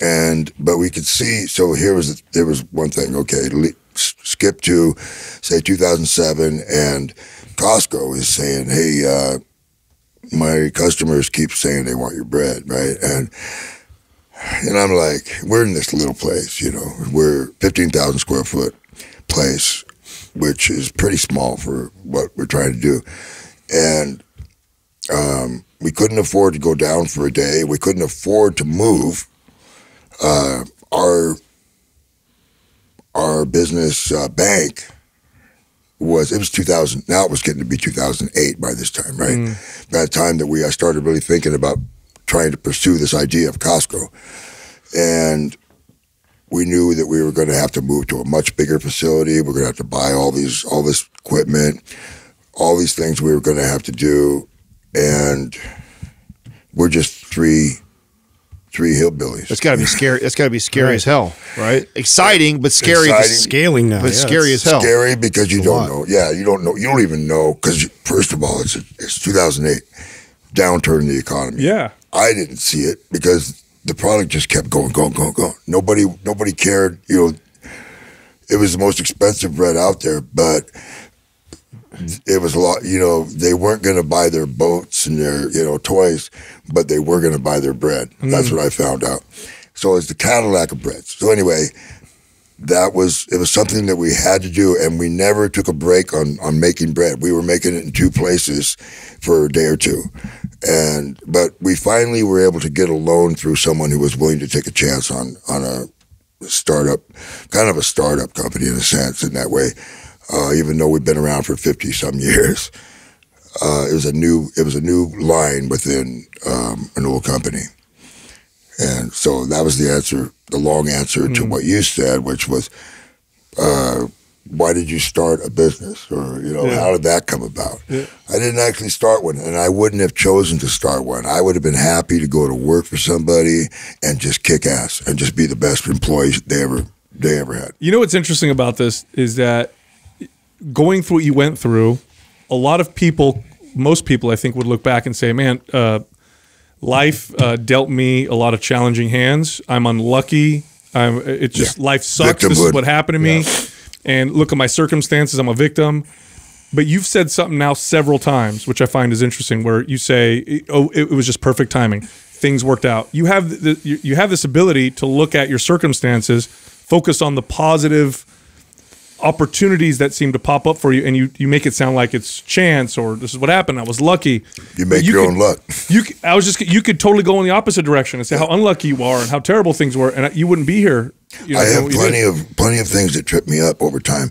and but we could see. So here was there was one thing. Okay, le- s- skip to say 2007, and Costco is saying, "Hey, uh, my customers keep saying they want your bread, right?" And and I'm like, we're in this little place, you know, we're 15,000 square foot place, which is pretty small for what we're trying to do, and um, we couldn't afford to go down for a day. We couldn't afford to move. Uh, our our business uh, bank was it was 2000. Now it was getting to be 2008 by this time, right? By the time that we I started really thinking about trying to pursue this idea of Costco, and we knew that we were going to have to move to a much bigger facility. We're going to have to buy all these all this equipment, all these things we were going to have to do, and we're just three three hillbillies. That's got to be scary. That's got to be scary as hell, right? Exciting, but scary. Exciting. Scaling now. But yeah, scary as hell. Scary because you don't lot. know. Yeah, you don't know. You don't even know because first of all, it's it's 2008 downturn in the economy. Yeah, I didn't see it because the product just kept going, going, going, going. Nobody, nobody cared. You know, it was the most expensive bread out there, but it was a lot. You know, they weren't going to buy their boats and their you know toys, but they were going to buy their bread. That's mm. what I found out. So it's the Cadillac of breads. So anyway, that was it was something that we had to do, and we never took a break on on making bread. We were making it in two places for a day or two, and but we finally were able to get a loan through someone who was willing to take a chance on on a startup, kind of a startup company in a sense, in that way. Uh, even though we've been around for fifty some years, uh, it was a new it was a new line within um, an old company, and so that was the answer, the long answer to what you said, which was, uh, why did you start a business, or you know, Yeah. how did that come about? Yeah. I didn't actually start one, and I wouldn't have chosen to start one. I would have been happy to go to work for somebody and just kick ass and just be the best employee they ever they ever had. You know what's interesting about this is that going through what you went through, a lot of people, most people, I think, would look back and say, "Man, uh, life uh, dealt me a lot of challenging hands. I'm unlucky. I'm. It's just life sucks. This is what happened to me, and look at my circumstances. I'm a victim." But you've said something now several times, which I find is interesting, where you say, "Oh, it, it was just perfect timing. Things worked out." You have the, you you have this ability to look at your circumstances, focus on the positive opportunities that seem to pop up for you, and you you make it sound like it's chance or this is what happened. I was lucky. You make But your could- own luck. *laughs* You, I was just, you could totally go in the opposite direction and say how unlucky you are and how terrible things were, and you wouldn't be here. You know, I have plenty of plenty of things that trip me up over time.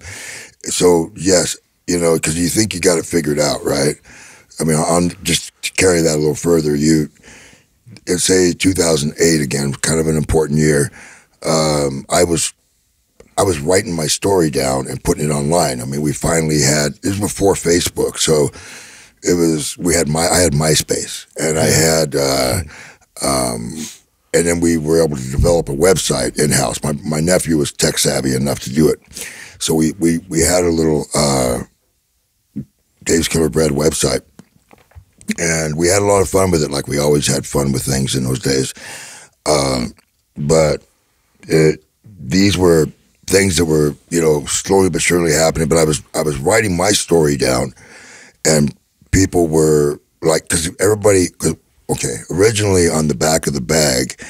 So yes, you know, because you think you got it figured out, right? I mean, on just to carry that a little further, you say 2008 again, kind of an important year. Um, I was I was writing my story down and putting it online. I mean, we finally had it was before Facebook, so it was we had my I had MySpace and I had. Uh, um, and then we were able to develop a website in house. My my nephew was tech savvy enough to do it, so we we we had a little uh, Dave's Killer Bread website, and we had a lot of fun with it. Like we always had fun with things in those days, um, but it, these were things that were you know slowly but surely happening. But I was I was writing my story down, and people were like, because everybody, cause, okay, originally on the back of the bag,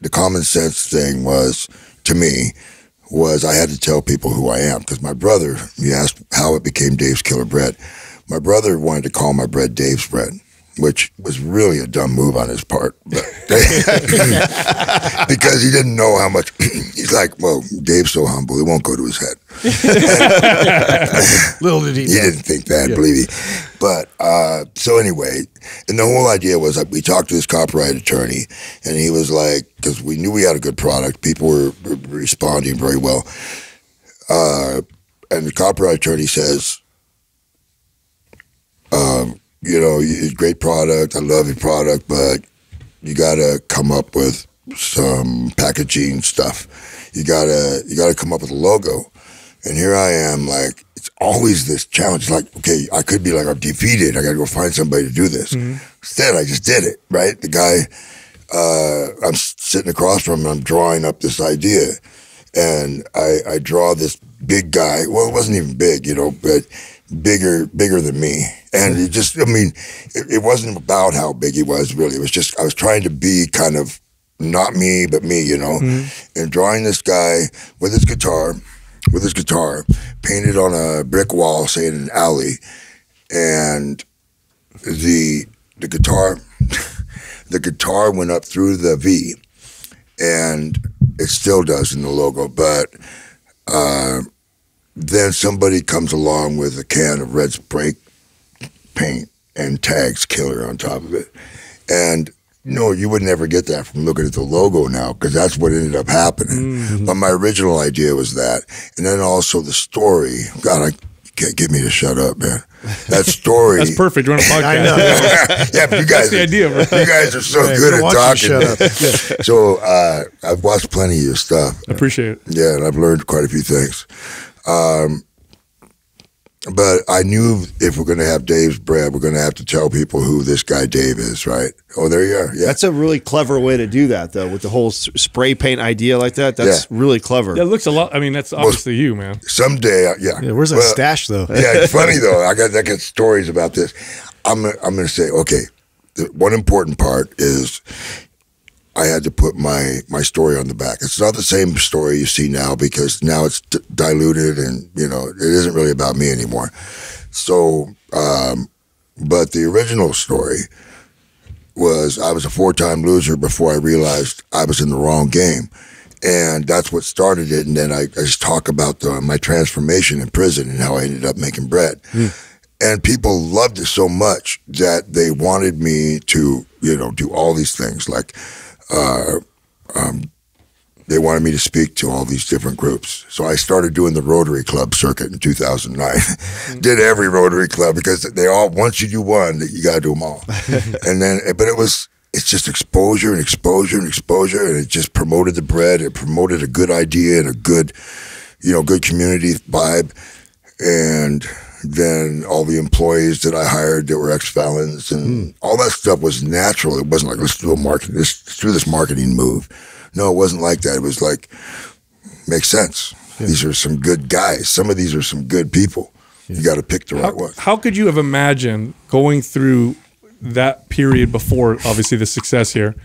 the common sense thing was to me was I had to tell people who I am because my brother. You asked how it became Dave's Killer Bread. My brother wanted to call my bread Dave's bread, which was really a dumb move on his part, but *laughs* *laughs* because he didn't know how much. *clears throat* Like, well, Dave's so humble, it won't go to his head. *laughs* *laughs* Little did he He didn't think that, believe me. But uh, so anyway, and the whole idea was that we talked to this copyright attorney, and he was like, because we knew we had a good product, people were responding very well. Uh, and the copyright attorney says, um, you know, great product, I love your product, but you got to come up with some packaging stuff. You gotta you gotta come up with a logo. And here I am, like it's always this challenge. Like, okay, I could be like I'm defeated. I got to go find somebody to do this. Instead, I just did it. Right, the guy. Uh, I'm sitting across from him. I'm drawing up this idea, and I, I draw this big guy. Well, it wasn't even big, you know, but bigger, bigger than me. And it just, I mean, it, it wasn't about how big he was. Really, it was just I was trying to be kind of not me, but me, you know, and drawing this guy with his guitar, with his guitar, painted on a brick wall, say in an alley, and the the guitar, *laughs* the guitar went up through the V, and it still does in the logo, but. Uh, then somebody comes along with a can of red spray paint and tags killer on top of it. And no, you would never get that from looking at the logo now because that's what ended up happening. But my original idea was that. And then also the story. God, I can't get me to shut up, man. That *laughs* story. That's perfect. You're on a *laughs* podcast. I know. *laughs* yeah, but you guys, the idea, you guys are so Hey, good at want you to talking. shut up. so uh, I've watched plenty of your stuff. I appreciate it. Yeah, and I've learned quite a few things. Um, but I knew if we're going to have Dave's bread, we're going to have to tell people who this guy Dave is, right? Oh, there you are. Yeah. That's a really clever way to do that, though, with the whole spray paint idea like that. That's Yeah. really clever. That looks a lot. I mean, that's obviously you, man. Someday, uh, yeah. Yeah, where's that Well, stash though? yeah, it's *laughs* funny though. I got I got stories about this. I'm gonna, I'm going to say okay. The one important part is I had to put my my story on the back. It's not the same story you see now because now it's d- diluted and you know it isn't really about me anymore. So, um, but the original story was I was a four time loser before I realized I was in the wrong game. And that's what started it. And then I, I just talk about the, my transformation in prison and how I ended up making bread. And people loved it so much that they wanted me to, you know, do all these things. Like, uh, um, they wanted me to speak to all these different groups. So I started doing the Rotary Club circuit in 2009. *laughs* Did every Rotary Club because they all, once you do one, you got to do them all. *laughs* and then, but it was, it's just exposure and exposure and exposure. And it just promoted the bread. It promoted a good idea and a good, you know, good community vibe. And then all the employees that I hired that were ex felons and hmm. all that stuff was natural. It wasn't like, let's do a marketing, let's, let's do this marketing move. No, it wasn't like that. It was like, makes sense. These are some good guys. Some of these are some good people. You got to pick the right How, one. how could you have imagined going through that period before, obviously, the success here?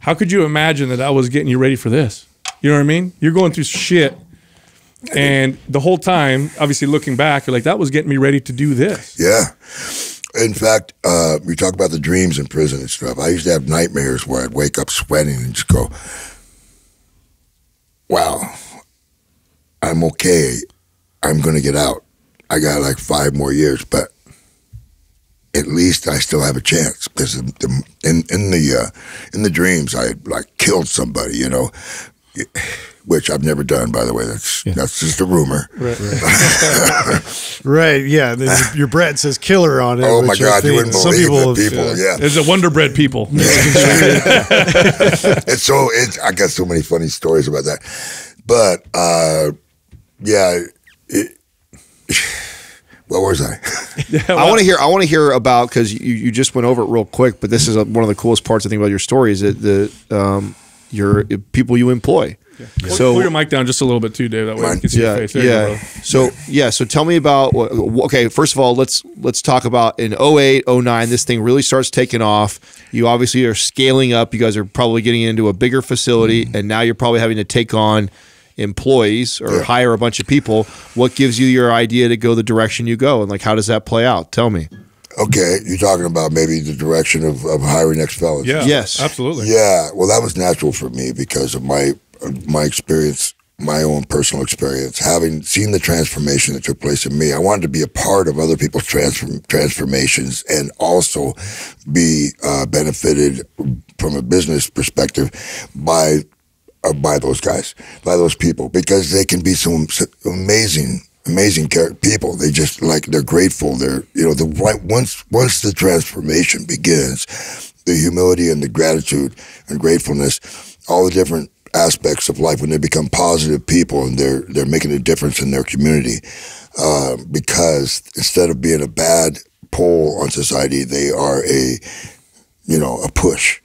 How could you imagine that I was getting you ready for this? You know what I mean? You're going through shit. And the whole time, obviously looking back, you're like, that was getting me ready to do this. Yeah. In fact, uh, we talk about the dreams in prison and stuff. I used to have nightmares where I'd wake up sweating and just go, wow, I'm okay. I'm going to get out. I got like five more years, but at least I still have a chance because in in the uh, in the dreams I like killed somebody, you know, which I've never done. By the way, that's that's just a rumor. Right, *laughs* yeah. Then your, your bread says killer on it. Oh my God, you wouldn't some believe people it, have- people. Yeah, It's a Wonder Bread people. *laughs* it's so it's I got so many funny stories about that. But uh yeah, it, *sighs* what was I? *laughs* I want to hear. I want to hear about because you, you just went over it real quick, but this is a, one of the coolest parts I think about your story is that the um, your people you employ. So pull your mic down just a little bit too, Dave. That way we can see your yeah, face. There you yeah. go, so yeah, so tell me about. wh- wh- Okay, first of all, let's let's talk about in 08, 09, This thing really starts taking off. You obviously are scaling up. You guys are probably getting into a bigger facility, mm-hmm. and now you're probably having to take on employees or Yeah. hire a bunch of people. What gives you your idea to go the direction you go, and like how does that play out? Tell me. Okay, you're talking about maybe the direction of, of hiring ex felons. Yeah. Yes. Absolutely. Yeah, well, that was natural for me because of my my experience, my own personal experience, having seen the transformation that took place in me. I wanted to be a part of other people's transform, transformations and also be uh, benefited from a business perspective by uh, by those guys, by those people, because they can be some s- amazing. Amazing people. They just like they're grateful. They're you know the right once once the transformation begins, the humility and the gratitude and gratefulness, all the different aspects of life when they become positive people and they're they're making a difference in their community. Uh, because instead of being a bad pull on society, they are a you know a push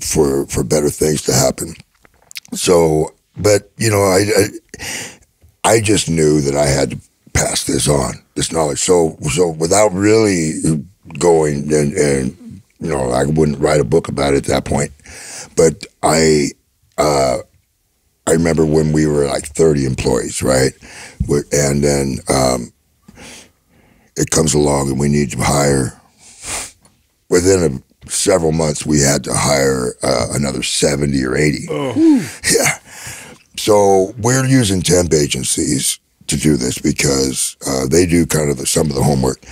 for for better things to happen. So, but you know, I, I I just knew that I had to pass this on, this knowledge. So, so without really going and, and you know, I wouldn't write a book about it at that point. But I, uh, I remember when we were like 30 employees, right? And then um, it comes along and we need to hire. Within a, several months, we had to hire uh, another 70 or 80. *laughs* Yeah. So we're using temp agencies to do this because uh, they do kind of the, some of the homework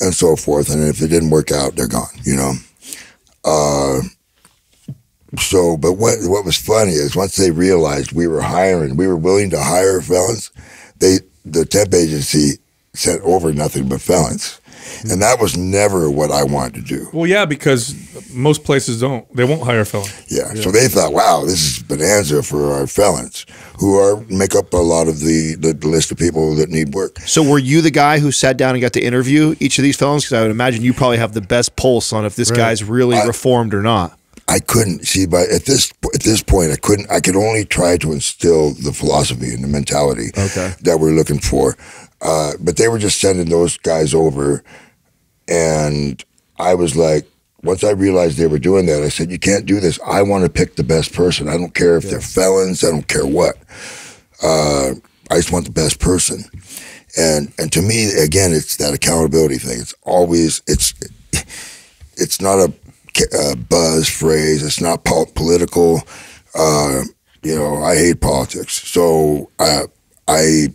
and so forth. And if it didn't work out, they're gone. You know. Uh, so, but what what was funny is once they realized we were hiring, we were willing to hire felons. They the temp agency sent over nothing but felons, and that was never what I wanted to do. Well, yeah, because most places don't. They won't hire a felon. Yeah. So they thought, wow, this is bonanza for our felons who are make up a lot of the, the, the list of people that need work. So were you the guy who sat down and got to interview each of these felons? Because I would imagine you probably have the best pulse on if this guy's really reformed or not. I couldn't see, but at this at this point, I couldn't. I could only try to instill the philosophy and the mentality Okay. that we're looking for. Uh, but they were just sending those guys over, and I was like, once I realized they were doing that, I said, "You can't do this. I want to pick the best person. I don't care if they're felons. I don't care what. Uh, I just want the best person." And and to me, again, it's that accountability thing. It's always it's it's not a, a buzz phrase. It's not pol- political. Uh, you know, I hate politics, so uh, I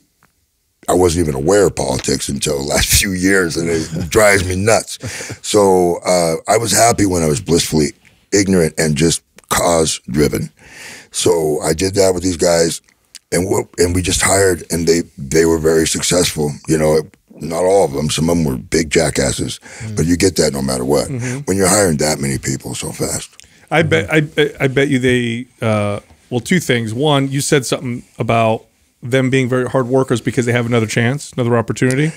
I wasn't even aware of politics until the last *laughs* few years, and it *laughs* drives me nuts. So uh, I was happy when I was blissfully ignorant and just cause driven. So I did that with these guys, and what, and we just hired, and they they were very successful. You know, not all of them. Some of them were big jackasses, but you get that no matter what when you're hiring that many people so fast. I bet. I, bet- I bet you they. Uh, well, two things. One, you said something about them being very hard workers because they have another chance, another opportunity.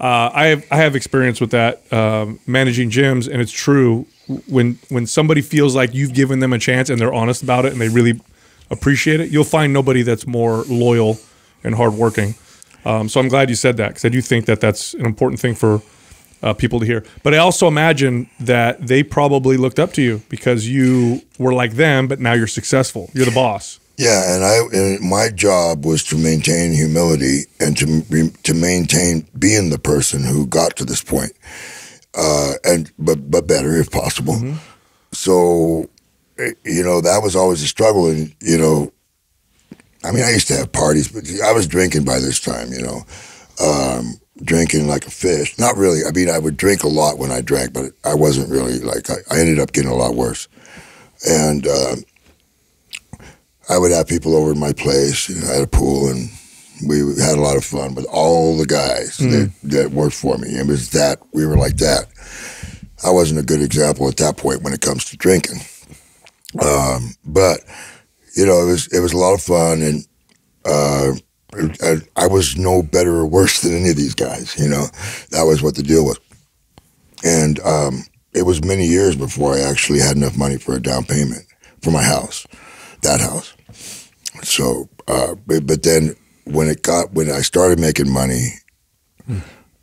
Uh, I have I have experience with that um, managing gyms, and it's true. When when somebody feels like you've given them a chance and they're honest about it and they really appreciate it, you'll find nobody that's more loyal and hardworking. Um, so I'm glad you said that because I do think that that's an important thing for uh, people to hear. But I also imagine that they probably looked up to you because you were like them, but now you're successful. You're the boss. Yeah, and I and my job was to maintain humility and to to maintain being the person who got to this point, uh, and but but better if possible. So, eh, you know, that was always a struggle, and you know, I mean, I used to have parties, but I was drinking by this time. You know, um, drinking like a fish. Not really. I mean, I would drink a lot when I drank, but I wasn't really like. I, I ended up getting a lot worse, and. Uh, I would have people over at my place. You know, I had a pool, and we had a lot of fun with all the guys that, that worked for me. It was that we were like that. I wasn't a good example at that point when it comes to drinking, um, but you know, it was it was a lot of fun, and uh, I, I was no better or worse *laughs* than any of these guys. You know, that was what the deal was, and um, it was many years before I actually had enough money for a down payment for my house that house. So, uh, but, but then when it got when I started making money,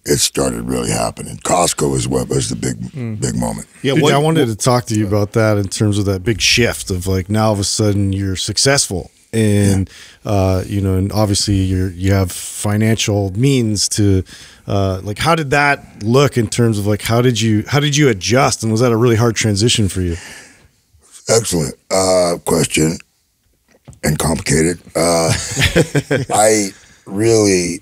it started really happening. Costco is what was the big big moment. Yeah, Dude, what, I wanted to talk to you about that in terms of that big shift of like now all of a sudden you're successful and uh, you know and obviously you're you have financial means to uh, like how did that look in terms of like how did you how did you adjust and was that a really hard transition for you? Excellent uh, question and complicated. Uh, *laughs* I really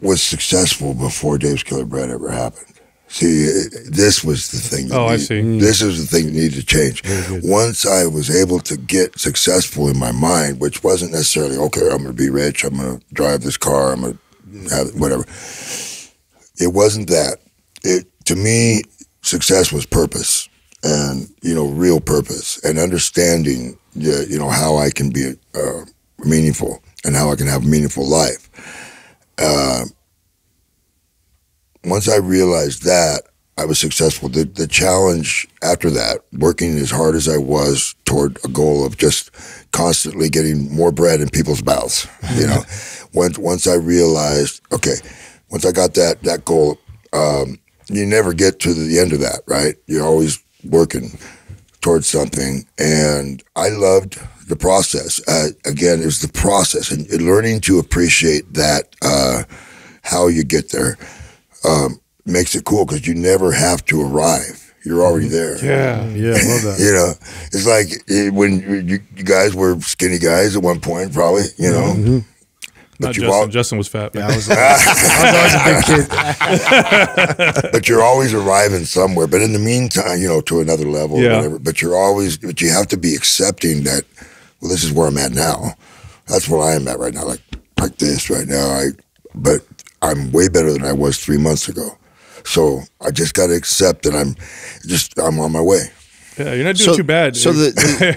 was successful before Dave's Killer Bread ever happened. See, it- this was the thing. That Oh, I see. This is the thing that needed to change. Once I was able to get successful in my mind, which wasn't necessarily okay. I'm going to be rich. I'm going to drive this car. I'm going to have whatever. It wasn't that. It to me, success was purpose, and you know, real purpose, and understanding. yeah, You know how I can be uh, meaningful and how I can have a meaningful life. Uh, once I realized that, I was successful. The the challenge after that, working as hard as I was toward a goal of just constantly getting more bread in people's mouths. You know, *laughs* once once I realized, okay, once I got that that goal, um, you never get to the end of that, right? You're always working towards something, and I loved the process. Uh, again, it was the process and learning to appreciate that uh, how you get there um, makes it cool because you never have to arrive. You're already there. Yeah. Yeah, I love *laughs* that. You know, it's like eh, when you, you guys were skinny guys at one point, probably. You know, Not you Justin. all- Justin was fat. I was, I was always a big *laughs* kid. *laughs* but you're always arriving somewhere. But in the meantime, you know, to another level, or Yeah. whatever. But you're always, but you have to be accepting that. Well, this is where I'm at now. That's where I am at right now. Like like this right now. I, but I'm way better than I was three months ago. So I just got to accept that I'm just I'm on my way. Yeah, you're not doing too bad. So the,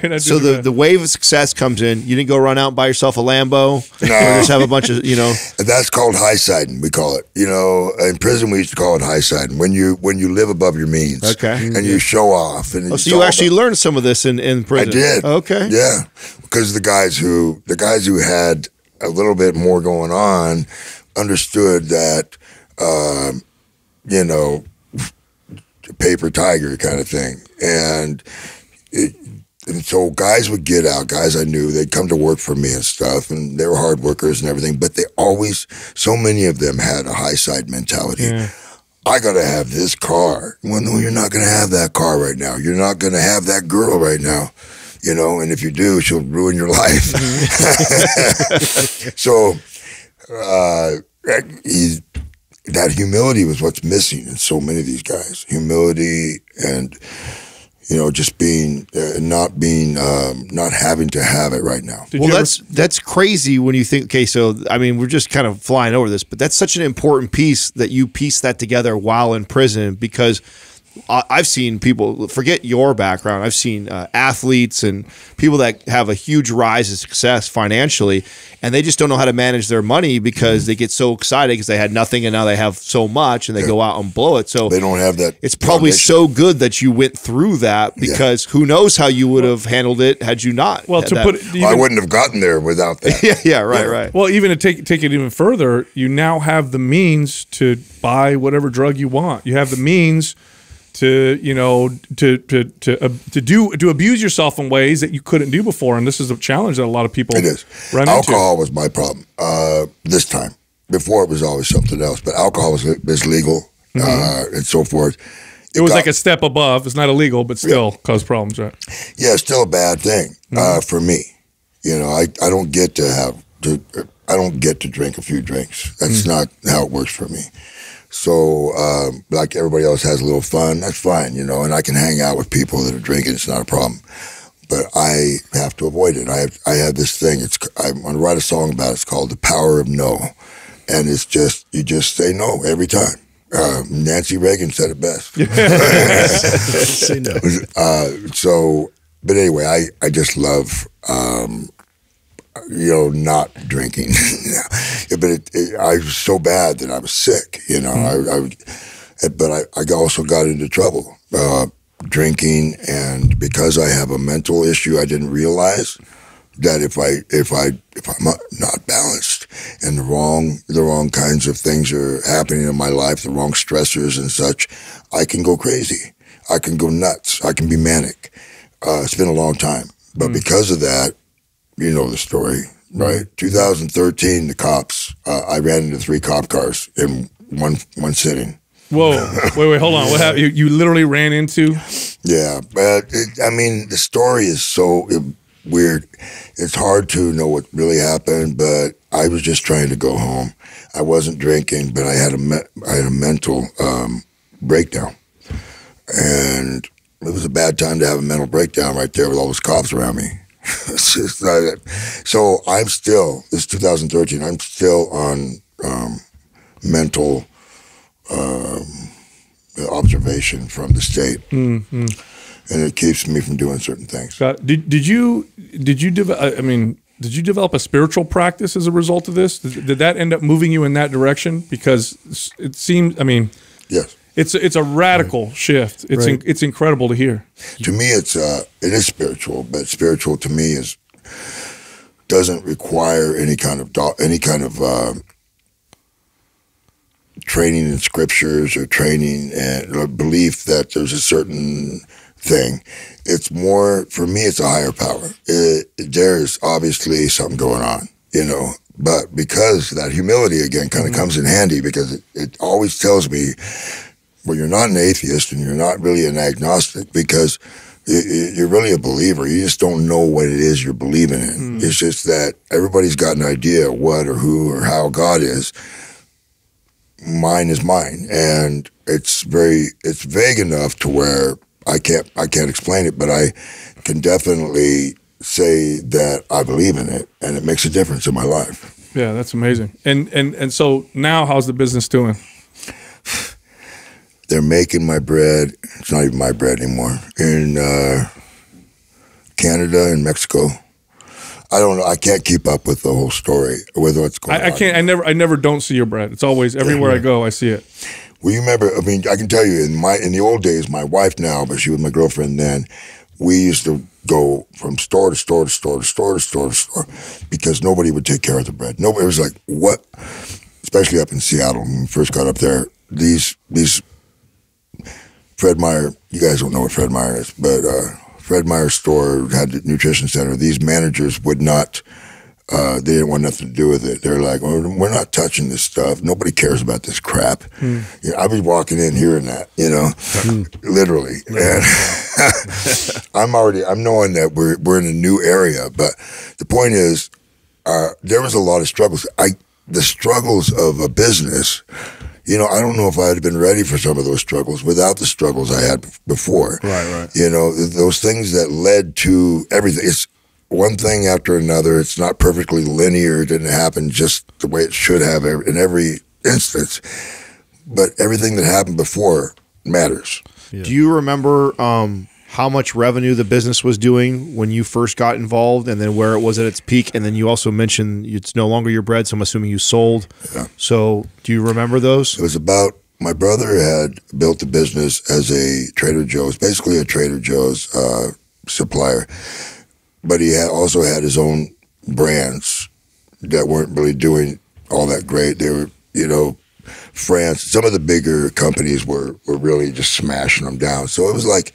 the *laughs* so the, the wave of success comes in. You didn't go run out and buy yourself a Lambo, No. or just have a bunch of you know. *laughs* That's called high siding. We call it. You know, in prison we used to call it high siding when you when you live above your means. Okay. And you show off. And Oh, it's so you actually about- learned some of this in in prison. I did. Okay. Yeah, because the guys who the guys who had a little bit more going on understood that, um, you know, paper tiger kind of thing, and. It, and so guys would get out, guys I knew, they'd come to work for me and stuff, and they were hard workers and everything, but they always, so many of them had a high side mentality. Yeah. I got to have this car. Well, no, you're not going to have that car right now. You're not going to have that girl right now. You know, and if you do, she'll ruin your *laughs* life. *laughs* so, uh, he, that humility was what's missing in so many of these guys. Humility and, you know, just being, uh, not being, um, not having to have it right now. Did well, you ever- that's that's crazy when you think. Okay, so I mean, we're just kind of flying over this, but that's such an important piece that you piece that together while in prison because I- I've seen people forget your background. I've seen uh, athletes and people that have a huge rise in success financially, and they just don't know how to manage their money because they get so excited because they had nothing and now they have so much and they go out and blow it. So They don't have that. it's probably foundation. so good that you went through that because who knows how you would have handled it had you not. well, to that. put it, I wouldn't have gotten there without that. *laughs* yeah, yeah, right, right. Well, even to take take it even further, you now have the means to buy whatever drug you want. You have the means to you know to to to uh, to do to abuse yourself in ways that you couldn't do before, and this is a challenge that a lot of people It is. alcohol was my problem uh, this time. Before it was always something else, but alcohol was, was legal uh, and so forth. into. It was got- like a step above. It's not illegal, but still cause problems, right? yeah, it's still a bad thing uh, Mm-hmm. for me. You know, I, I don't get to have to I don't get to drink a few drinks. That's Mm. not how it works for me. So, um, like everybody else has a little fun, that's fine, you know, and I can hang out with people that are drinking. It's not a problem. But I have to avoid it. I have, I have this thing. It's I'm going to write a song about. it. It's called "The Power of No," and it's just you just say no every time. Uh, Nancy Reagan said it best. *laughs* Say no. *laughs* Uh, so, but anyway, I, I just love, um, you know, not drinking. *laughs* Yeah, but it, it, I was so bad that I was sick, you know. I, I, but I, I also got into trouble uh, drinking, and because I have a mental issue, I didn't realize that if I if I if I'm not- not balanced and the wrong the wrong kinds of things are happening in my life, the wrong stressors and such, I can go crazy. I can go nuts. I can be manic. Uh, it's been a long time, but because of that, you know the story, right? 2013, the cops. Uh, I ran into three cop cars in one one sitting. Whoa, *laughs* wait, wait, hold on. What happened? You, you literally ran into? Yeah, but it, I mean, the story is so uh, weird. It's hard to know what really happened, but I was just trying to go home. I wasn't drinking, but I had a me- I had a mental um, breakdown, and it was a bad time to have a mental breakdown right there with all those cops around me. *laughs* it's just not, so I'm still. This is 2013. I'm still on um, mental um, observation from the state and it keeps me from doing certain things. Got, did did you did you develop? I mean, did you develop a spiritual practice as a result of this? Did, did that end up moving you in that direction? Because it seems. I mean, Yes, it's it's a radical shift. It's in, it's incredible to hear. to me, it's uh, it is spiritual, but spiritual to me is doesn't require any kind of do- any kind of uh, training in scriptures or training and or belief that there's a certain thing. It's more for me. It's a higher power. It, there's obviously something going on, you know. But because that humility again kind of comes in handy because it, it always tells me well, you're not an atheist and you're not really an agnostic because you're really a believer. You just don't know what it is you're believing in. Hmm. It's just that everybody's got an idea of what or who or how God is. Mine is mine, and it's very it's vague enough to where I can't I can't explain it, but I can definitely say that I believe in it, and it makes a difference in my life. Yeah, that's amazing. And and and so now, how's the business doing? They're making my bread. It's not even my bread anymore in uh, Canada and Mexico. I don't know. I can't keep up with the whole story with what's going I, I on. can't. I never. I never don't see your bread. It's always everywhere I go. I see it. Well, you remember? I mean, I can tell you in my in the old days, my wife now, but she was my girlfriend then. We used to go from store to store to store to store to store to store because nobody would take care of the bread. Nobody was like, what? Especially up in Seattle when we first got up there. These these Fred Meyer. You guys don't know what Fred Meyer is, but uh, Fred Meyer store had the nutrition center. These managers would not. Uh, they didn't want nothing to do with it. They're like, well, we're not touching this stuff. Nobody cares about this crap. You know, I was walking in hearing that, you know, literally. And *laughs* I'm already, I'm knowing that we're, we're in a new area. But the point is, uh, there was a lot of struggles. I, the struggles of a business, you know, I don't know if I had been ready for some of those struggles without the struggles I had before. Right, right. You know, those things that led to everything. It's one thing after another. It's not perfectly linear. It didn't happen just the way it should have in every instance. But everything that happened before matters. Do you remember um, how much revenue the business was doing when you first got involved, and then where it was at its peak? And then you also mentioned it's no longer your bread, so I'm assuming you sold. Yeah. So do you remember those? It was about my brother had built the business as a Trader Joe's, basically a Trader Joe's uh, supplier, but he had also had his own brands that weren't really doing all that great. They were, you know, France. Some of the bigger companies were were really just smashing them down. So it was like.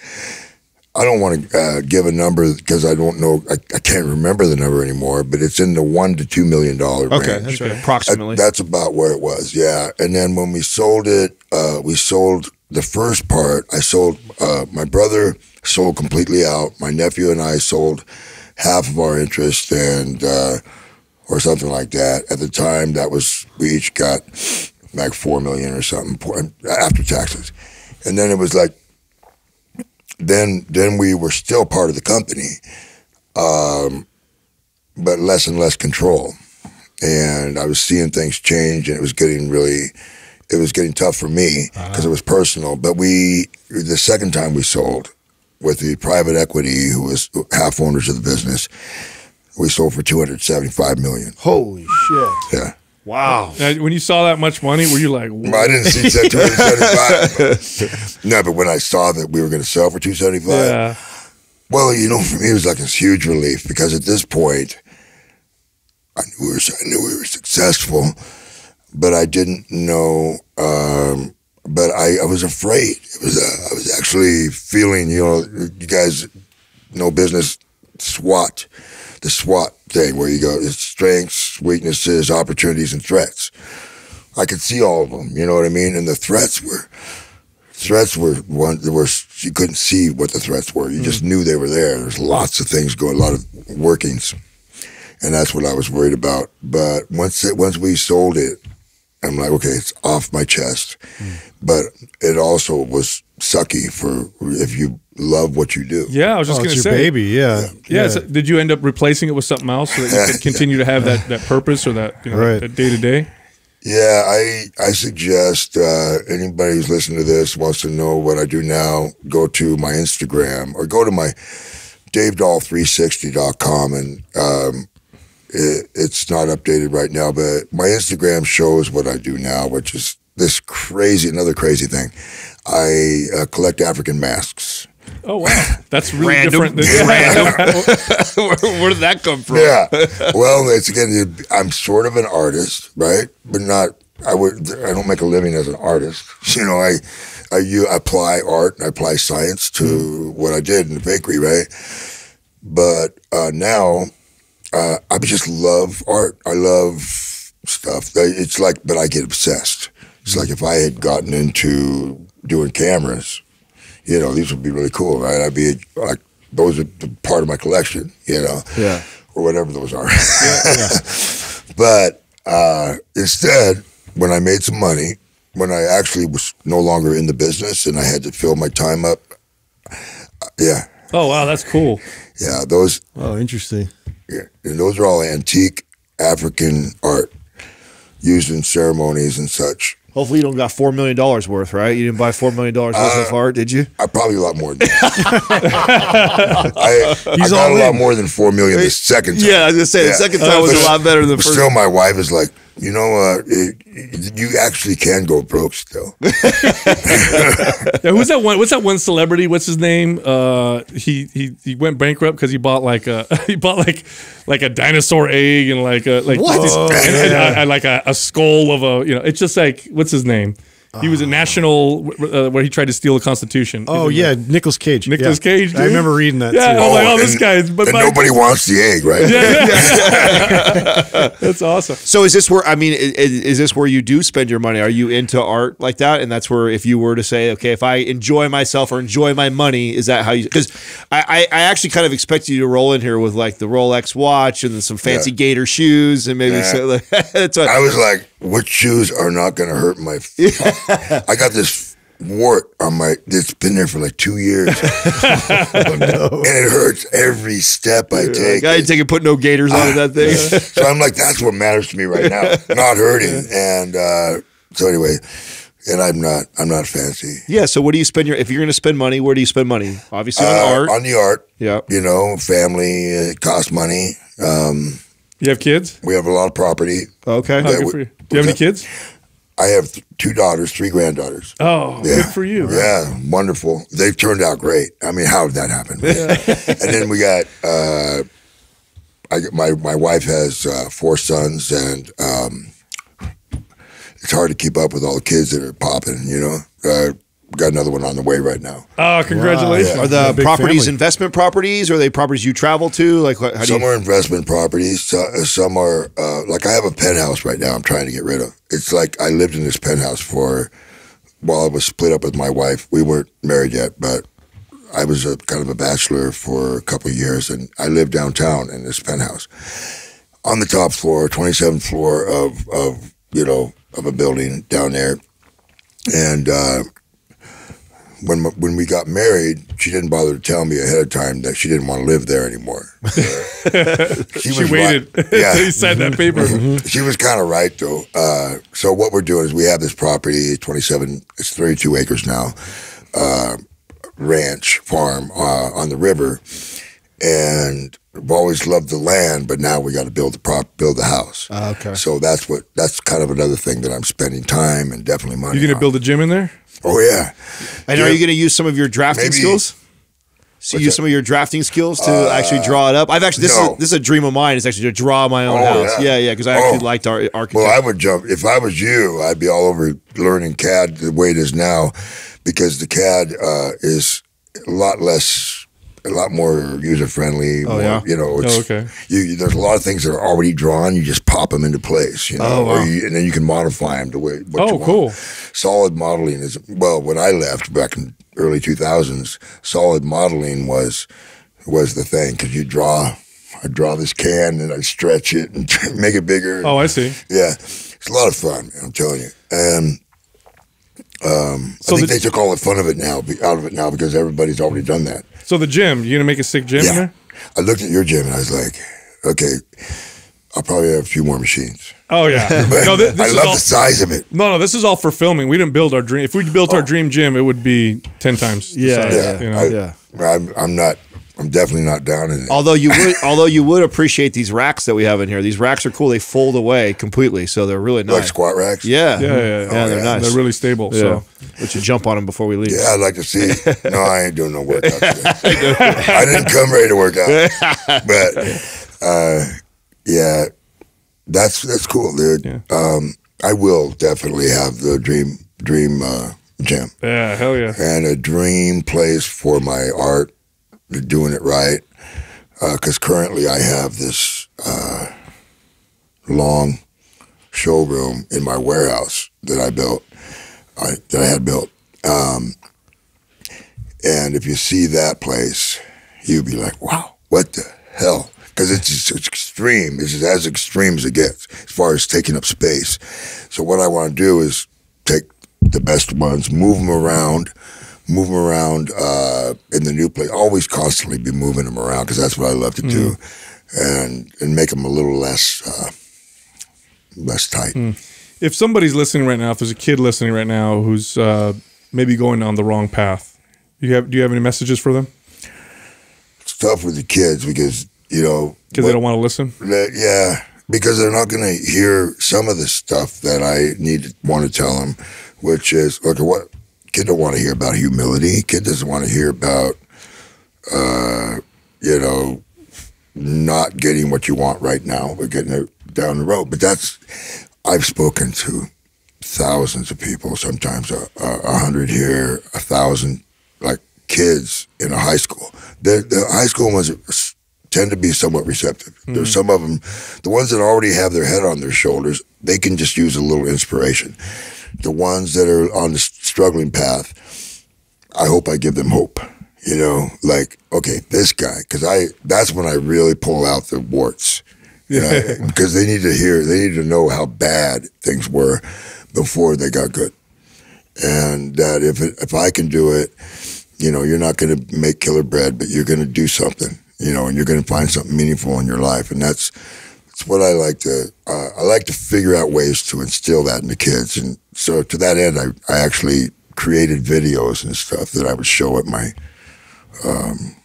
I don't want to uh, give a number because I don't know. I, I can't remember the number anymore, but it's in the one to two million dollar range. Okay, that's right. Approximately. Uh, that's about where it was, yeah. And then when we sold it, uh, we sold the first part. I sold. Uh, my brother sold completely out. My nephew and I sold half of our interest, and uh, or something like that. At the time, that was we each got like four million or something after taxes, and then it was like. Then, then we were still part of the company, um, but less and less control and I was seeing things change, and it was getting really, it was getting tough for me because it was personal. But we, the second time we sold with the private equity who was half owners of the business, we sold for two hundred seventy-five million. Holy shit! Yeah. Wow. Now, when you saw that much money, were you like, Well, I didn't see two hundred seventy-five. *laughs* no, but when I saw that we were going to sell for two seventy-five, yeah, Well, you know, for me, it was like a huge relief because at this point, I knew we were, I knew we were successful, but I didn't know. Um, but I, I was afraid. It was uh, I was actually feeling. You know, you guys know business SWAT, the SWOT thing where you go it's strengths, weaknesses, opportunities, and threats. I could see all of them. You know what I mean? And the threats were threats were one there were you couldn't see what the threats were you just mm. knew they were there there's lots of things going a lot of workings and that's what i was worried about but once it once we sold it i'm like okay it's off my chest mm. but it also was sucky for if you love what you do yeah. I was just Oh, gonna say, your baby, yeah. Yeah. so did you end up replacing it with something else so that you could *laughs* continue to have that, that purpose or that you know, Right. that day to day? Yeah, I I suggest uh, anybody who's listening to this wants to know what I do now, go to my Instagram or go to my davedahl360.com and um, it, it's not updated right now, but my Instagram shows what I do now, which is this crazy, another crazy thing. I uh, collect African masks. Oh wow, that's really Random. different. Than, *laughs* *laughs* where, where did that come from? Yeah. *laughs* well, it's again, I'm sort of an artist, right? But not. I would. I don't make a living as an artist. You know, I, I you apply art and I apply science to what I did in the bakery, right? But uh, now, uh, I just love art. I love stuff. It's like, but I get obsessed. It's like if I had gotten into doing cameras, you know, these would be really cool, right? I'd be like, those are part of my collection, you know Yeah. or whatever those are. *laughs* but uh, instead, when I made some money, when I actually was no longer in the business and I had to fill my time up, uh, yeah, oh wow, that's cool. yeah, those Oh, interesting. yeah, and those are all antique African art used in ceremonies and such. Hopefully, you don't got four million dollars worth, right? You didn't buy four million dollars worth Uh, of art, did you? I probably a lot more. Than that. *laughs* I, I got a lot in. more than four million the second time. Yeah, I was gonna say the second time was a lot better than the first. Still, my wife is like, you know, uh, it, it- you actually can go broke still. *laughs* Yeah, who's that one? What's that one celebrity? What's his name? Uh, he he he went bankrupt because he bought like a *laughs* he bought like like a dinosaur egg and like a like What? and, and- and- and like a, a skull of a you know. It's just like what's his name? He was a national uh, where he tried to steal the Constitution. Oh yeah, Nicolas Cage. Nicolas Yeah. Cage. I remember reading that Yeah, too. I'm like, oh, this and- guy is. But and nobody wants the egg, right? Yeah, *laughs* That's awesome. So is this where I mean, is, is this where you do spend your money? Are you into art like that? And that's where if you were to say, okay, if I enjoy myself or enjoy my money, is that how you? Because I, I, I actually kind of expected you to roll in here with like the Rolex watch and then some fancy Yeah. Gator shoes and maybe Yeah. so. Like, *laughs* that's what, I was like, what shoes are not going to hurt my? I got this wart on my. It's been there for like two years, *laughs* and it hurts every step I take. I didn't take it, put no Gators on it, that thing. *laughs* so I'm like, that's what matters to me right now, *laughs* not hurting. And uh, so anyway, and I'm not, I'm not fancy. yeah. So what do you spend your? If you're going to spend money, where do you spend money? Obviously on Uh, art. on the art, yeah. you know, family it costs money. Um, You have kids? we have a lot of property. Okay. Oh, good we- for you. Do you have any kids? I have th- two daughters, three granddaughters. Oh, Yeah. good for you. Yeah, wonderful. They've turned out great. I mean, how did that happen? *laughs* and then we got uh, I my my wife has uh, four sons, and um, it's hard to keep up with all the kids that are popping. You know, uh, got another one on the way right now. Oh, congratulations. Are Yeah, the big properties family. investment properties? Or are they properties you travel to? Like, what- how do Some you? are investment properties. Some are uh, like I have a penthouse right now. I'm trying to get rid of. It's like I lived in this penthouse for while I was split up with my wife. We weren't married yet, but I was a kind of a bachelor for a couple of years, and I lived downtown in this penthouse on the top floor, 27th floor of of you know of a building down there, and. Uh, when when we got married, she didn't bother to tell me ahead of time that she didn't want to live there anymore. *laughs* she She waited right. *laughs* until Yeah, you signed that paper. she was kind of right though. Uh, so what we're doing is we have this property, 27, it's 32 acres now, uh, ranch farm uh, on the river, and we've always loved the land, but now we got to build the prop, build the house. Ah, okay. So that's what that's kind of another thing that I'm spending time and definitely money. You going to on. build a gym in there? Oh yeah, And are you going to use some of your drafting Maybe- skills? So What's use that? some of your drafting skills to actually draw it up. I've actually this no. is this is a dream of mine. Is actually to draw my own Oh, house. yeah. Yeah, yeah. Because I actually Oh. liked our architect. Well, I would jump if I was you. I'd be all over learning CAD the way it is now, because the CAD uh, is a lot less, a lot more user friendly. Oh, yeah? you know. It's, Oh, okay. You, there's a lot of things that are already drawn. You just pop them into place. You know, Oh, wow. you, and then you can modify them the way. What you Oh, cool. Solid modeling is well. When I left back in early 2000s, solid modeling was was the thing because you draw. I draw this can and I stretch it and *laughs* make it bigger. Oh, I see. Yeah, it's a lot of fun. I'm telling you. And um, So I think the- they took all the fun of it now, out of it now, because everybody's already done that. So the gym, you going to make a sick gym in Yeah. there? I looked at your gym and I was like, okay, I'll probably have a few more machines. Oh, yeah. *laughs* No, thi- this I is love all, the size of it. no, no, this is all for filming. We didn't build our dream. If we built our oh. dream gym, it would be 10 times. the Yeah, size, Yeah, You know? I, Yeah. I'm, I'm not. I'm definitely not down in it. although you would, *laughs* although you would appreciate these racks that we have in here. These racks are cool. They fold away completely, so they're really nice. like squat racks. Yeah, Yeah, yeah, yeah. yeah. They're yeah. nice. They're really stable. yeah. So But you jump on them before we leave. Yeah, I'd like to see. *laughs* No, I ain't doing no workout today. I didn't come ready to work out, *laughs* but uh, yeah, that's that's cool, dude. Yeah. Um, I will definitely have the dream dream uh, gym yeah, hell yeah. and a dream place for my art, doing it right. Because currently I have this uh, long showroom in my warehouse that I built, I, that I had built. Um, and if you see that place, you'd be like, wow, what the hell? Because it's, it's extreme. It's as extreme as it gets as far as taking up space. So what I want to do is take the best ones, move them around, move them around uh, in the new place. Always constantly be moving them around because that's what I love to do, and and make them a little less uh, less tight. if somebody's listening right now, if there's a kid listening right now who's uh, maybe going on the wrong path, you have do you have any messages for them? It's tough with the kids because you know Because they don't want to listen. That- yeah, because they're not going to hear some of the stuff that I need to want to tell them, which is look at what kid don't want to hear about humility. Kid doesn't want to hear about, uh, you know, not getting what you want right now, but getting it down the road. But that's I've spoken to thousands of people, sometimes a, a, a hundred here, a thousand, like kids in a high school. The, the high school ones tend to be somewhat receptive. There's some of them, the ones that already have their head on their shoulders, they can just use a little inspiration. The ones that are on the struggling path, I hope I give them hope. You know, like okay, this guy, because I that's when I really pull out the warts. You know, because *laughs* they need to hear, they need to know how bad things were before they got good, and that if it, if I can do it, you know, you're not going to make killer bread, but you're going to do something. You know, and you're going to find something meaningful in your life, and that's that's what I like to. Uh, I like to figure out ways to instill that in the kids, and so to that end, I I actually created videos and stuff that I would show at my um,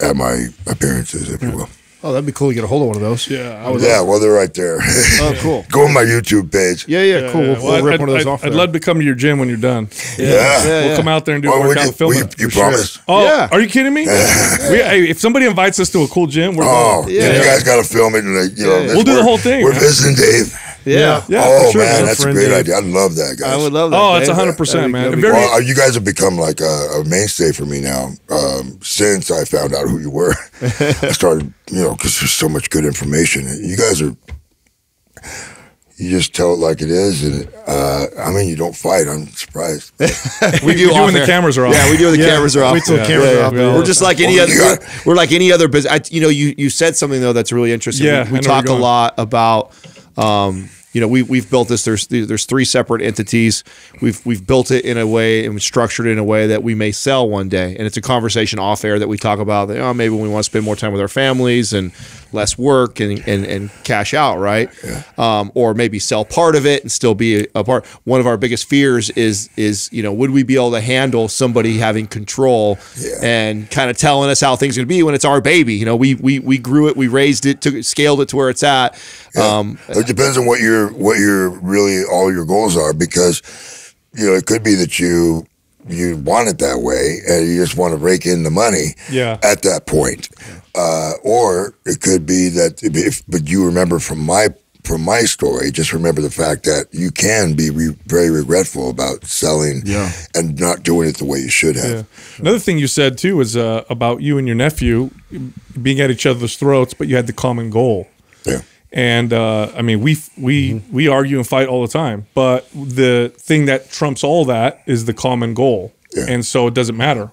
at my appearances, if you will. Oh, that'd be cool to get a hold of one of those. Yeah, I would Yeah, well, they're right there. *laughs* Oh, cool. Go on my YouTube page. Yeah, yeah, cool. We'll, Well, we'll I'd, rip one of those I'd- off. I'd there. love to come to your gym when you're done. Yeah. Yeah, We'll come out there and do a Well, we workout can- film we- it. you for sure. promise? Oh, Yeah. are you kidding me? *laughs* we, hey, if somebody invites us to a cool gym, we're Oh, going. yeah. Yeah. you guys got to film it, and like, you know, Yeah. this- We'll do the whole thing, We're visiting Dave. Yeah. Yeah, oh sure. man, that's a friend great Dave. idea. I love that, guys. I would love that. Oh, it's 100%, That'd man. Very- Well, you guys have become like a, a mainstay for me now. Um, since I found out who you were, *laughs* I started, you know, because there's so much good information. You guys are, you just tell it like it is, and uh, I mean, you don't fight. I'm surprised. *laughs* we do do off when the cameras are off. Yeah, we do when the Yeah, cameras are off. wait till the cameras yeah, are off, yeah. man. We're just like any Well, other. got- We're, we're like any other business. I, you know, you you said something though that's really interesting. Yeah, we, we talk a where you're going. lot about. Um, you know, we we've built this. There's there's three separate entities. We've we've built it in a way and structured it in a way that we may sell one day. And it's a conversation off air that we talk about. That, oh, maybe we want to spend more time with our families and less work and and, and cash out, right? Um, or maybe sell part of it and still be a, part. One of our biggest fears is is you know would we be able to handle somebody having control Yeah. and kind of telling us how things are going to be when it's our baby? You know, we we we grew it, we raised it, took, scaled it to where it's at. Um, it depends on what your what your really all your goals are because you know it could be that you you want it that way and you just want to rake in the money Yeah. at that point uh, or it could be that if but you remember from my from my story just remember the fact that you can be re- very regretful about selling Yeah. and not doing it the way you should have Yeah. Another thing you said too was uh, about you and your nephew being at each other's throats, but you had the common goal. yeah And uh, I mean, we we Mm-hmm. we argue and fight all the time, but the thing that trumps all that is the common goal, Yeah. and so it doesn't matter,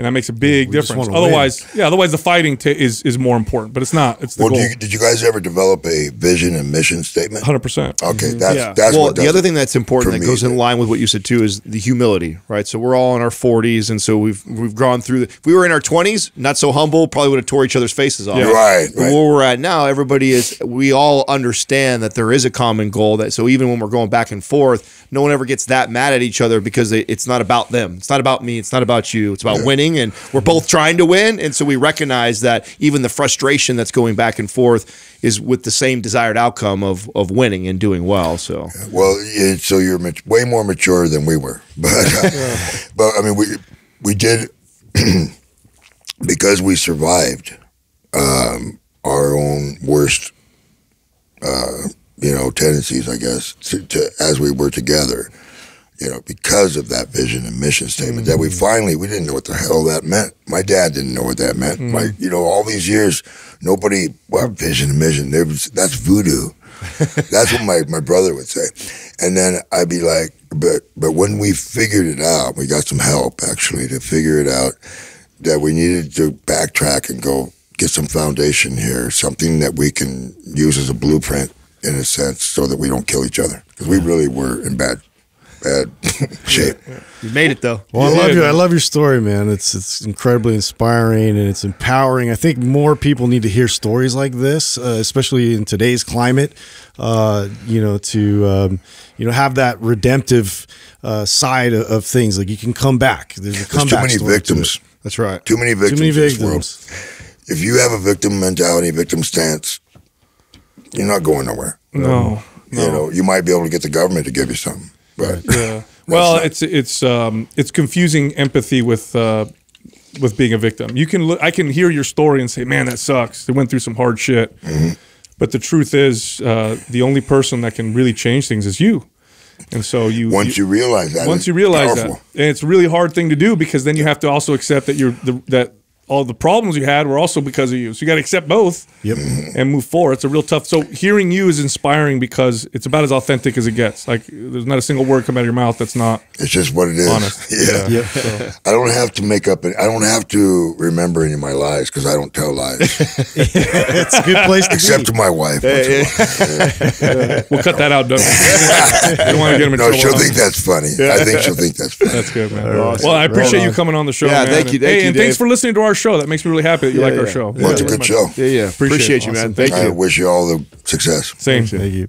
and that makes a big We difference. wanna win. Otherwise, yeah, otherwise the fighting t- is is more important, but it's not. It's the well goal. do you, did you guys ever develop a vision and mission statement Hundred percent. okay mm-hmm. that's Yeah. that's well, what the other thing that's important that goes in line with what you said too is the humility, right? So we're all in our 40s, and so we've we've gone through. The, if we were in our 20s, not so humble, probably would have tore each other's faces off. Yeah. right right where we're at now, everybody is. We all understand that there is a common goal. That so even when we're going back and forth, no one ever gets that mad at each other because it, it's not about them. It's not about me. It's not about you. It's about winning, and we're both trying to win. And so we recognize that even the frustration that's going back and forth is with the same desired outcome of of winning and doing well. So Well, so you're way more mature than we were, *laughs* but uh, but I mean we we did *clears throat* because we survived um, our own worst, uh, you know, tendencies, I guess, to, to as we were together. You know, because of that vision and mission statement that we mm. finally we didn't know what the hell that meant. My dad didn't know what that meant. Mm. My, you know, all these years, nobody. Well, vision and mission. There was that's voodoo. *laughs* That's what my, my brother would say. And then I'd be like, but but when we figured it out, we got some help actually to figure it out that we needed to backtrack and go get some foundation here, something that we can use as a blueprint in a sense so that we don't kill each other because we mm. really were in bad bad *laughs* shape. You made it though. Well, I love did, your I love your story, man. It's it's incredibly inspiring and it's empowering. I think more people need to hear stories like this, uh, especially in today's climate. Uh, you know, to um, you know have that redemptive uh, side of, of things. Like you can come back. There's a There's comeback. too many story to victims. That's right. Too many Too victims. many in this world. victims. If you have a victim mentality, victim stance, you're not going nowhere. No. You know, you might be able to get the government to give you something, but Yeah. Well, it's it's um, it's confusing empathy with uh, with being a victim. You can look, I can hear your story and say, "Man, that sucks." They went through some hard shit. But the truth is, uh, the only person that can really change things is you. And so you once you realize that, once it's you realize powerful. that, and it's a really hard thing to do because then you have to also accept that you're the, that all the problems you had were also because of you. So you got to accept both. Yep. And move forward. It's a real tough. So hearing you is inspiring because it's about as authentic as it gets. Like there's not a single word come out of your mouth that's not It's just what it is. honest. *laughs* Yeah. Yep. *laughs* I don't have to make up. Any, I don't have to remember any of my lies because I don't tell lies, *laughs* it's a good place to except be. to my wife. once in a. We'll cut that out, Doug. you don't want to get him in No, trouble. she'll think that's funny. I think she'll think that's funny. That's good, man. Awesome. Well, I appreciate Right you coming on the show. Yeah, man. thank you, thank hey, you, and thanks for listening to our show. That makes me really happy that you Yeah, like our show. Well, it's a good show. Yeah, yeah. Appreciate, Appreciate it. you, man. Awesome. Thank I you. wish you all the success. Same. Thank you.